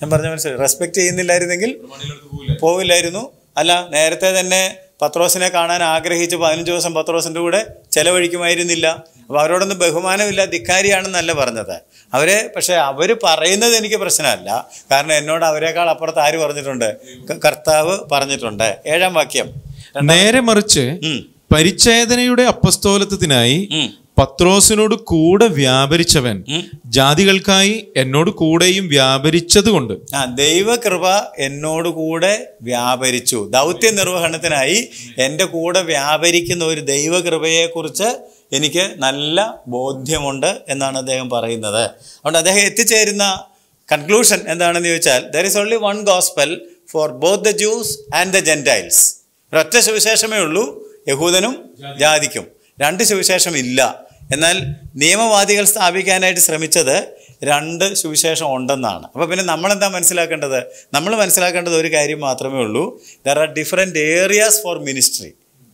A: ഞാൻ പറഞ്ഞ മനസ്സിലായി റെസ്പെക്ട് ചെയ്യുന്നില്ലായിരുന്നെങ്കിൽ പോവില്ലായിരുന്നു അല്ല നേരത്തെ തന്നെ പത്രോസിനെ കാണാൻ ആഗ്രഹിച്ച് പതിനഞ്ച് ദിവസം പത്രോസിൻ്റെ കൂടെ ചെലവഴിക്കുമായിരുന്നില്ല അപ്പോൾ അവരോടൊന്നും ബഹുമാനമില്ല ധിക്കാരിയാണെന്നല്ല പറഞ്ഞത് അവരെ പക്ഷേ അവർ പറയുന്നത് എനിക്ക് പ്രശ്നമല്ല കാരണം എന്നോട് അവരെക്കാൾ അപ്പുറത്ത് ആര് പറഞ്ഞിട്ടുണ്ട് കർത്താവ് പറഞ്ഞിട്ടുണ്ട് ഏഴാം വാക്യം
B: നേരെ മറിച്ച് പരിച്ഛേദനയുടെ അപ്പസ്തോലത്വത്തിനായി പത്രോസിനോട് കൂടെ വ്യാപരിച്ചവൻ ജാതികൾക്കായി എന്നോട് കൂടെയും വ്യാപരിച്ചതുകൊണ്ട്
A: ആ ദൈവകൃപ എന്നോട് കൂടെ വ്യാപരിച്ചു ദൗത്യ നിർവഹണത്തിനായി എൻ്റെ കൂടെ വ്യാപരിക്കുന്ന ഒരു ദൈവകൃപയെക്കുറിച്ച് എനിക്ക് നല്ല ബോധ്യമുണ്ട് എന്നാണ് അദ്ദേഹം പറയുന്നത് അതുകൊണ്ട് അദ്ദേഹം എത്തിച്ചേരുന്ന കൺക്ലൂഷൻ എന്താണെന്ന് ചോദിച്ചാൽ there is only one gospel for both the Jews and the Gentiles ഒരൊറ്റ സുവിശേഷമേ ഉള്ളൂ യഹൂദനും ജാതിക്കും രണ്ട് സുവിശേഷം ഇല്ല എന്നാൽ നിയമവാദികൾ സ്ഥാപിക്കാനായിട്ട് ശ്രമിച്ചത് രണ്ട് സുവിശേഷം ഉണ്ടെന്നാണ് അപ്പോൾ പിന്നെ നമ്മളെന്താ മനസ്സിലാക്കേണ്ടത് നമ്മൾ മനസ്സിലാക്കേണ്ടത് ഒരു കാര്യം മാത്രമേ ഉള്ളൂ there are different areas for ministry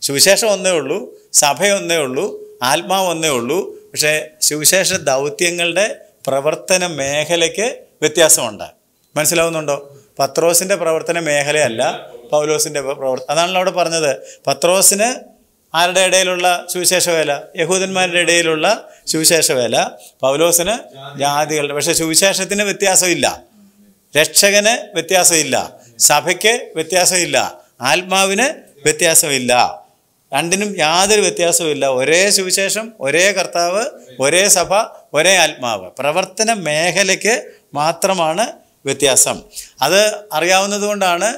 A: സുവിശേഷം ഒന്നേ ഉള്ളൂ സഭ ഒന്നേ ഉള്ളൂ ആത്മാവ് ഒന്നേ ഉള്ളൂ പക്ഷേ സുവിശേഷ ദൗത്യങ്ങളുടെ പ്രവർത്തന മേഖലയ്ക്ക് വ്യത്യാസമുണ്ട് മനസ്സിലാവുന്നുണ്ടോ പത്രോസിൻ്റെ പ്രവർത്തന മേഖലയല്ല പൗലോസിൻ്റെ പ്രവർത്തനം അതാണല്ലോ അവിടെ പറഞ്ഞത് പത്രോസിന് ആരുടെ ഇടയിലുള്ള സുവിശേഷവേല യഹൂദന്മാരുടെ ഇടയിലുള്ള സുവിശേഷവേല പൗലോസിന് ജാതികളുടെ പക്ഷെ സുവിശേഷത്തിന് വ്യത്യാസമില്ല രക്ഷകന് വ്യത്യാസമില്ല സഭയ്ക്ക് വ്യത്യാസമില്ല ആത്മാവിന് വ്യത്യാസമില്ല രണ്ടിനും യാതൊരു വ്യത്യാസവുമില്ല ഒരേ സുവിശേഷം ഒരേ കർത്താവ് ഒരേ സഭ ഒരേ ആത്മാവ് പ്രവർത്തന മേഖലയ്ക്ക് മാത്രമാണ് വ്യത്യാസം അത് അറിയാവുന്നത് കൊണ്ടാണ്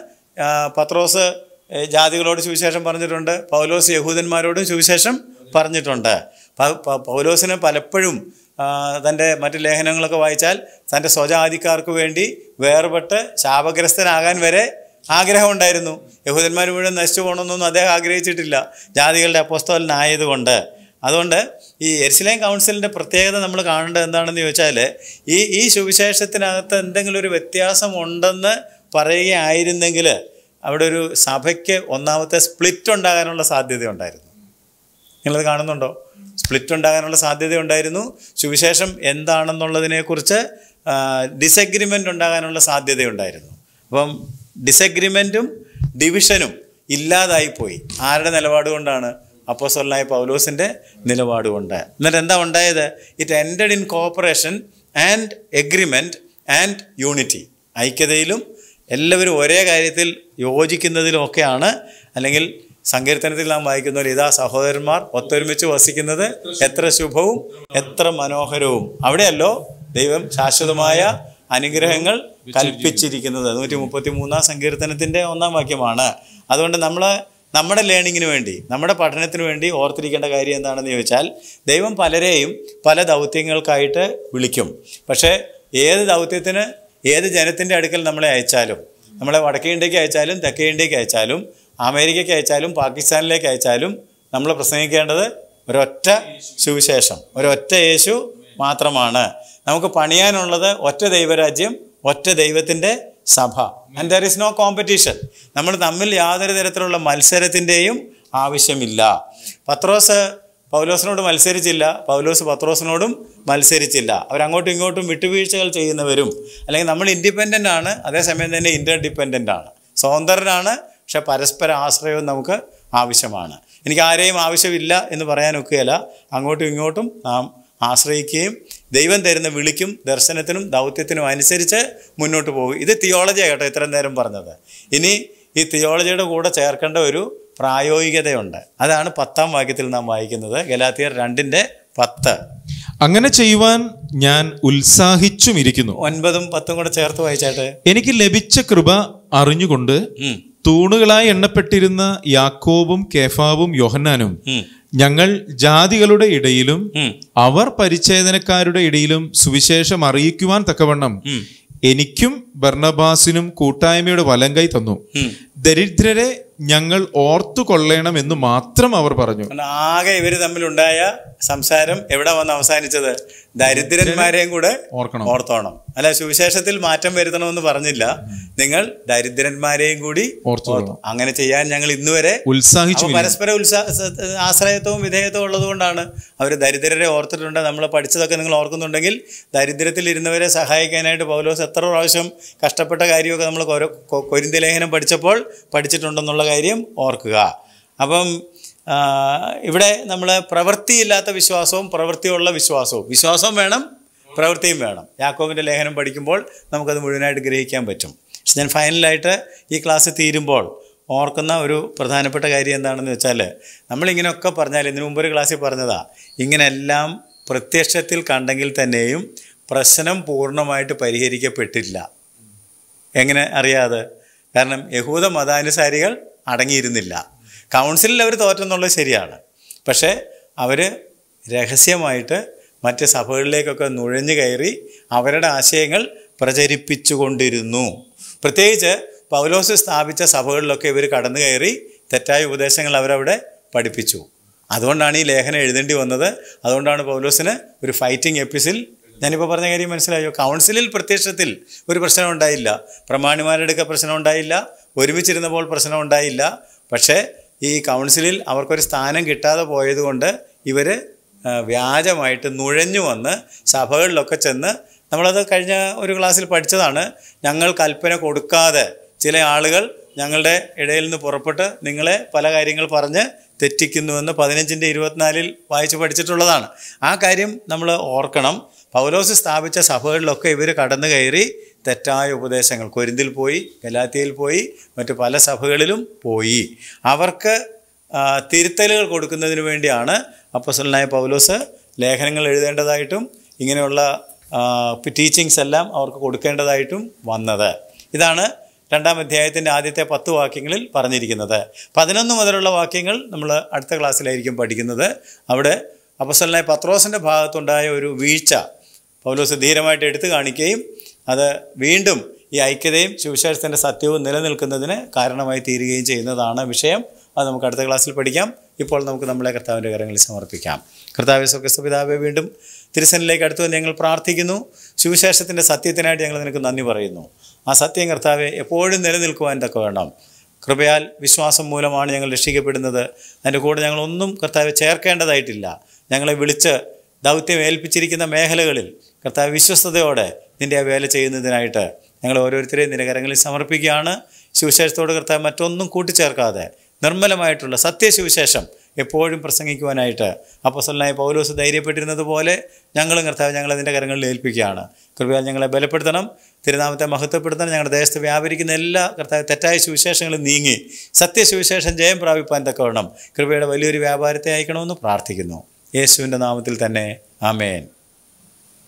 A: പത്രോസ് ജാതികളോട് സുവിശേഷം പറഞ്ഞിട്ടുണ്ട് പൗലോസ് യഹൂദന്മാരോട് സുവിശേഷം പറഞ്ഞിട്ടുണ്ട് പൗലോസിന് പലപ്പോഴും തൻ്റെ മറ്റ് ലേഖനങ്ങളൊക്കെ വായിച്ചാൽ തൻ്റെ സ്വജാതിക്കാർക്ക് വേണ്ടി വേർപെട്ട് ശാപഗ്രസ്തനാകാൻ വരെ ആഗ്രഹമുണ്ടായിരുന്നു യഹൂദന്മാർ മുഴുവൻ നശിച്ചു പോകണമെന്നൊന്നും അദ്ദേഹം ആഗ്രഹിച്ചിട്ടില്ല ജാതികളുടെ അപ്പസ്തോലനായതുകൊണ്ട് അതുകൊണ്ട് ഈ എരിശിലേം കൗൺസിലിൻ്റെ പ്രത്യേകത നമ്മൾ കാണേണ്ടത് എന്താണെന്ന് ചോദിച്ചാൽ ഈ ഈ സുവിശേഷത്തിനകത്ത് എന്തെങ്കിലും ഒരു വ്യത്യാസം ഉണ്ടെന്ന് പറയുകയായിരുന്നെങ്കിൽ അവിടെ ഒരു സഭയ്ക്ക് ഒന്നാമത്തെ സ്പ്ലിറ്റ് ഉണ്ടാകാനുള്ള സാധ്യത ഉണ്ടായിരുന്നു നിങ്ങളത് കാണുന്നുണ്ടോ സ്പ്ലിറ്റ് ഉണ്ടാകാനുള്ള സാധ്യത ഉണ്ടായിരുന്നു സുവിശേഷം എന്താണെന്നുള്ളതിനെക്കുറിച്ച് ഡിസഗ്രിമെൻ്റ് ഉണ്ടാകാനുള്ള സാധ്യതയുണ്ടായിരുന്നു അപ്പം ഡിസഗ്രിമെൻറ്റും ഡിവിഷനും ഇല്ലാതായിപ്പോയി ആരുടെ നിലപാട് കൊണ്ടാണ് അപ്പോസൊല്ലായ പൗലോസിൻ്റെ നിലപാട് കൊണ്ട് എന്നിട്ട് എന്താ ഉണ്ടായത് it ended in cooperation and agreement and unity ഐക്യതയിലും എല്ലാവരും ഒരേ കാര്യത്തിൽ യോജിക്കുന്നതിലുമൊക്കെയാണ് അല്ലെങ്കിൽ സങ്കീർത്തനത്തിൽ നാം വായിക്കുന്ന ഒരു ഇതാ സഹോദരന്മാർ ഒത്തൊരുമിച്ച് വസിക്കുന്നത് എത്ര ശുഭവും എത്ര മനോഹരവും അവിടെയല്ലോ ദൈവം ശാശ്വതമായ അനുഗ്രഹങ്ങൾ കൽപ്പിച്ചിരിക്കുന്നത് നൂറ്റി മുപ്പത്തി മൂന്നാം സങ്കീർത്തനത്തിൻ്റെ ഒന്നാം വാക്യമാണ് അതുകൊണ്ട് നമ്മൾ നമ്മുടെ ലേണിങ്ങിന് വേണ്ടി നമ്മുടെ പഠനത്തിന് വേണ്ടി ഓർത്തിരിക്കേണ്ട കാര്യം എന്താണെന്ന് ചോദിച്ചാൽ ദൈവം പലരെയും പല ദൗത്യങ്ങൾക്കായിട്ട് വിളിക്കും പക്ഷേ ഏത് ദൗത്യത്തിന് ഏത് ജനത്തിൻ്റെ അടുക്കൽ നമ്മളെ അയച്ചാലും നമ്മളെ വടക്കേ ഇന്ത്യക്ക് അയച്ചാലും തെക്കേ ഇന്ത്യക്ക് അയച്ചാലും അമേരിക്കയ്ക്ക് അയച്ചാലും പാകിസ്ഥാനിലേക്ക് അയച്ചാലും നമ്മൾ പ്രസംഗിക്കേണ്ടത് ഒരൊറ്റ സുവിശേഷം ഒരൊറ്റ യേശു മാത്രമാണ് നമുക്ക് പണിയാനുള്ളത് ഒറ്റ ദൈവരാജ്യം ഒറ്റ ദൈവത്തിൻ്റെ സഭ and there is no competition നമ്മൾ തമ്മിൽ യാതൊരു തരത്തിലുള്ള മത്സരത്തിൻ്റെയും ആവശ്യമില്ല പത്രോസ് പൗലോസിനോട് മത്സരിച്ചില്ല പൗലോസ് പത്രോസിനോടും മത്സരിച്ചില്ല അവരങ്ങോട്ടും ഇങ്ങോട്ടും വിട്ടുവീഴ്ചകൾ ചെയ്യുന്നവരും അല്ലെങ്കിൽ നമ്മൾ ഇൻഡിപെൻഡൻ്റ് ആണ് അതേസമയം തന്നെ ഇൻ്റർഡിപെൻഡൻ്റ് ആണ് സ്വതന്ത്രനാണ് പക്ഷെ പരസ്പര ആശ്രയവും നമുക്ക് ആവശ്യമാണ് എനിക്ക് ആരെയും ആവശ്യമില്ല എന്ന് പറയാനൊക്കെയല്ല അങ്ങോട്ടും ഇങ്ങോട്ടും നാം ആശ്രയിക്കുകയും ദൈവം തരുന്ന വിളിക്കും ദർശനത്തിനും ദൗത്യത്തിനും അനുസരിച്ച് മുന്നോട്ട് പോകും ഇത് തിയോളജിയാണ് കേട്ടോ ഇത്രയും നേരം പറഞ്ഞത് ഇനി ഈ തിയോളജിയുടെ കൂടെ ചേർക്കേണ്ട ഒരു പ്രായോഗികതയുണ്ട് അതാണ് പത്താം വാക്യത്തിൽ നാം വായിക്കുന്നത് ഗലാത്തിയർ രണ്ടിന്റെ പത്ത്
B: അങ്ങനെ ചെയ്യുവാൻ ഞാൻ ഉത്സാഹിച്ചും ഇരിക്കുന്നു
A: ഒൻപതും പത്തും കൂടെ ചേർത്ത് വായിച്ചാട്ടെ
B: എനിക്ക് ലഭിച്ച കൃപ അറിഞ്ഞുകൊണ്ട് തൂണുകളായി എണ്ണപ്പെട്ടിരുന്ന യാക്കോബും കേഫാവും യോഹന്നാനും ഞങ്ങൾ ജാതികളുടെ ഇടയിലും അവർ പരിച്ഛേദനക്കാരുടെ ഇടയിലും സുവിശേഷം അറിയിക്കുവാൻ തക്കവണ്ണം എനിക്കും ബർണബാസിനും കൂട്ടായ്മയുടെ വലങ്കൈ തന്നു ദരിദ്രരെ ഞങ്ങൾ ഓർത്തു കൊള്ളണം എന്ന് മാത്രം അവർ പറഞ്ഞു
A: ആകെ ഇവർ തമ്മിലുണ്ടായ സംസാരം എവിടെ വന്ന് അവസാനിച്ചത് ദരിദ്രന്മാരെയും കൂടെ
B: ഓർക്കണം ഓർത്തോണം
A: അല്ല സുവിശേഷത്തിൽ മാറ്റം വരുത്തണമെന്ന് പറഞ്ഞില്ല നിങ്ങൾ ദരിദ്രന്മാരെയും കൂടി ഓർത്തോണം അങ്ങനെ ചെയ്യാൻ ഞങ്ങൾ ഇന്നുവരെ ഉത്സാഹിച്ചു പരസ്പര ഉത്സാഹ ആശ്രയത്വവും വിധേയത്വം ഉള്ളതുകൊണ്ടാണ് അവർ ദരിദ്രരെ ഓർത്തിട്ടുണ്ട് നമ്മൾ പഠിച്ചതൊക്കെ നിങ്ങൾ ഓർക്കുന്നുണ്ടെങ്കിൽ ദരിദ്രത്തിൽ ഇരുന്നവരെ സഹായിക്കാനായിട്ട് പൗലോസ് എത്ര പ്രാവശ്യം കഷ്ടപ്പെട്ട കാര്യമൊക്കെ നമ്മൾ കൊരിന്തി ലേഖനം പഠിച്ചപ്പോൾ പഠിച്ചിട്ടുണ്ടെന്നുള്ള കാര്യം ഓർക്കുക അപ്പം ഇവിടെ നമ്മൾ പ്രവൃത്തിയില്ലാത്ത വിശ്വാസവും പ്രവൃത്തിയുള്ള വിശ്വാസവും വിശ്വാസവും വേണം പ്രവൃത്തിയും വേണം യാക്കോവിൻ്റെ ലേഖനം പഠിക്കുമ്പോൾ നമുക്കത് മുഴുവനായിട്ട് ഗ്രഹിക്കാൻ പറ്റും പക്ഷെ ഞാൻ ഫൈനലായിട്ട് ഈ ക്ലാസ് തീരുമ്പോൾ ഓർക്കുന്ന ഒരു പ്രധാനപ്പെട്ട കാര്യം എന്താണെന്ന് വെച്ചാൽ നമ്മളിങ്ങനെയൊക്കെ പറഞ്ഞാൽ ഇതിനു മുമ്പ് ഒരു ക്ലാസ്സിൽ പറഞ്ഞതാ ഇങ്ങനെല്ലാം പ്രത്യക്ഷത്തിൽ കണ്ടെങ്കിൽ തന്നെയും പ്രശ്നം പൂർണ്ണമായിട്ട് പരിഹരിക്കപ്പെട്ടില്ല എങ്ങനെ അറിയാതെ കാരണം യഹൂദ മതാനുസാരികൾ അടങ്ങിയിരുന്നില്ല കൗൺസിലിൽ അവർ തോറ്റെന്നുള്ളത് ശരിയാണ് പക്ഷേ അവർ രഹസ്യമായിട്ട് മറ്റ് സഭകളിലേക്കൊക്കെ നുഴഞ്ഞു കയറി അവരുടെ ആശയങ്ങൾ പ്രചരിപ്പിച്ചു കൊണ്ടിരുന്നു പ്രത്യേകിച്ച് പൗലോസ് സ്ഥാപിച്ച സഭകളിലൊക്കെ ഇവർ കടന്നു കയറി തെറ്റായ ഉപദേശങ്ങൾ അവരവിടെ പഠിപ്പിച്ചു അതുകൊണ്ടാണ് ഈ ലേഖനം എഴുതേണ്ടി വന്നത് അതുകൊണ്ടാണ് പൗലോസിന് ഒരു ഫൈറ്റിംഗ് എപ്പിസിൽ ഞാനിപ്പോൾ പറഞ്ഞ കാര്യം മനസ്സിലായോ കൗൺസിലിൽ പ്രത്യക്ഷത്തിൽ ഒരു പ്രശ്നം ഉണ്ടായില്ല പ്രമാണിമാരെടുക്ക പ്രശ്നം ഉണ്ടായില്ല ഒരുമിച്ചിരുന്നപ്പോൾ പ്രശ്നം ഉണ്ടായില്ല പക്ഷേ ഈ കൗൺസിലിൽ അവർക്കൊരു സ്ഥാനം കിട്ടാതെ പോയതുകൊണ്ട് ഇവർ വ്യാജമായിട്ട് നുഴഞ്ഞു വന്ന് സഭകളിലൊക്കെ ചെന്ന് നമ്മളത് കഴിഞ്ഞ ഒരു ക്ലാസ്സിൽ പഠിച്ചതാണ് ഞങ്ങൾ കൽപ്പന കൊടുക്കാതെ ചില ആളുകൾ ഞങ്ങളുടെ ഇടയിൽ നിന്ന് പുറപ്പെട്ട് നിങ്ങളെ പല കാര്യങ്ങൾ പറഞ്ഞ് തെറ്റിക്കുന്നുവെന്ന് പതിനഞ്ചിൻ്റെ ഇരുപത്തിനാലിൽ വായിച്ച് പഠിച്ചിട്ടുള്ളതാണ് ആ കാര്യം നമ്മൾ ഓർക്കണം പൗലോസ് സ്ഥാപിച്ച സഭകളിലൊക്കെ ഇവർ കടന്നു കയറി തെറ്റായ ഉപദേശങ്ങൾ കൊരിന്തിൽ പോയി ഗലാത്തിയയിൽ പോയി മറ്റ് പല സഭകളിലും പോയി അവർക്ക് തിരുത്തലുകൾ കൊടുക്കുന്നതിന് വേണ്ടിയാണ് അപ്പസ്വലനായ പൗലോസ് ലേഖനങ്ങൾ എഴുതേണ്ടതായിട്ടും ഇങ്ങനെയുള്ള ടീച്ചിങ്സ് എല്ലാം അവർക്ക് കൊടുക്കേണ്ടതായിട്ടും വന്നത് ഇതാണ് രണ്ടാം അധ്യായത്തിൻ്റെ ആദ്യത്തെ പത്ത് വാക്യങ്ങളിൽ പറഞ്ഞിരിക്കുന്നത് പതിനൊന്ന് മുതലുള്ള വാക്യങ്ങൾ നമ്മൾ അടുത്ത ക്ലാസ്സിലായിരിക്കും പഠിക്കുന്നത് അവിടെ അപ്പസലിനെ പത്രോസിൻ്റെ ഭാഗത്തുണ്ടായ ഒരു വീഴ്ച പൗലോസ് ധീരമായിട്ട് എടുത്തു കാണിക്കുകയും അത് വീണ്ടും ഈ ഐക്യതയും സുവിശേഷത്തിൻ്റെ സത്യവും നിലനിൽക്കുന്നതിന് കാരണമായി തീരുകയും ചെയ്യുന്നതാണ് വിഷയം അത് നമുക്ക് അടുത്ത ക്ലാസ്സിൽ പഠിക്കാം ഇപ്പോൾ നമുക്ക് നമ്മളെ കർത്താവിൻ്റെ കരങ്ങളിൽ സമർപ്പിക്കാം കർത്താവ് പിതാവെ വീണ്ടും തിരുസനിലേക്ക് അടുത്തു ഞങ്ങൾ പ്രാർത്ഥിക്കുന്നു സുവിശേഷത്തിൻ്റെ സത്യത്തിനായിട്ട് ഞങ്ങൾ നിനക്ക് നന്ദി പറയുന്നു ആ സത്യം കർത്താവെ എപ്പോഴും നിലനിൽക്കുവാൻ തക്ക വേണം കൃപയാൽ വിശ്വാസം മൂലമാണ് ഞങ്ങൾ രക്ഷിക്കപ്പെടുന്നത് അതിൻ്റെ കൂടെ ഞങ്ങളൊന്നും കർത്താവ് ചേർക്കേണ്ടതായിട്ടില്ല ഞങ്ങളെ വിളിച്ച് ദൗത്യം ഏൽപ്പിച്ചിരിക്കുന്ന മേഖലകളിൽ കർത്താവ് വിശ്വസ്തയോടെ നിൻ്റെ ആ വേല ചെയ്യുന്നതിനായിട്ട് ഞങ്ങൾ ഓരോരുത്തരെയും നിന്റെ കരങ്ങളിൽ സമർപ്പിക്കുകയാണ് സുവിശേഷത്തോട് കർത്താവ് മറ്റൊന്നും കൂട്ടിച്ചേർക്കാതെ നിർമ്മലമായിട്ടുള്ള സത്യസുവിശേഷം എപ്പോഴും പ്രസംഗിക്കുവാനായിട്ട് അപ്പോസലായ പൗലോസ് ധൈര്യപ്പെട്ടിരുന്നത് പോലെ ഞങ്ങളും കർത്താവ് ഞങ്ങളതിൻ്റെ കരങ്ങളിൽ ഏൽപ്പിക്കുകയാണ് കൃപയാൽ ഞങ്ങളെ ബലപ്പെടുത്തണം തിരുനാമത്തെ മഹത്വപ്പെടുത്താൻ ഞങ്ങളുടെ ദേശത്ത് വ്യാപരിക്കുന്ന എല്ലാ കർത്താവ് തെറ്റായ സുവിശേഷങ്ങളും നീങ്ങി സത്യസുവിശേഷം ജയം പ്രാപിപ്പാൻ തക്കവണ്ണം കൃപയുടെ വലിയൊരു വ്യാപാരത്തെ അയക്കണമെന്ന് പ്രാർത്ഥിക്കുന്നു യേശുവിൻ്റെ നാമത്തിൽ തന്നെ ആമേൻ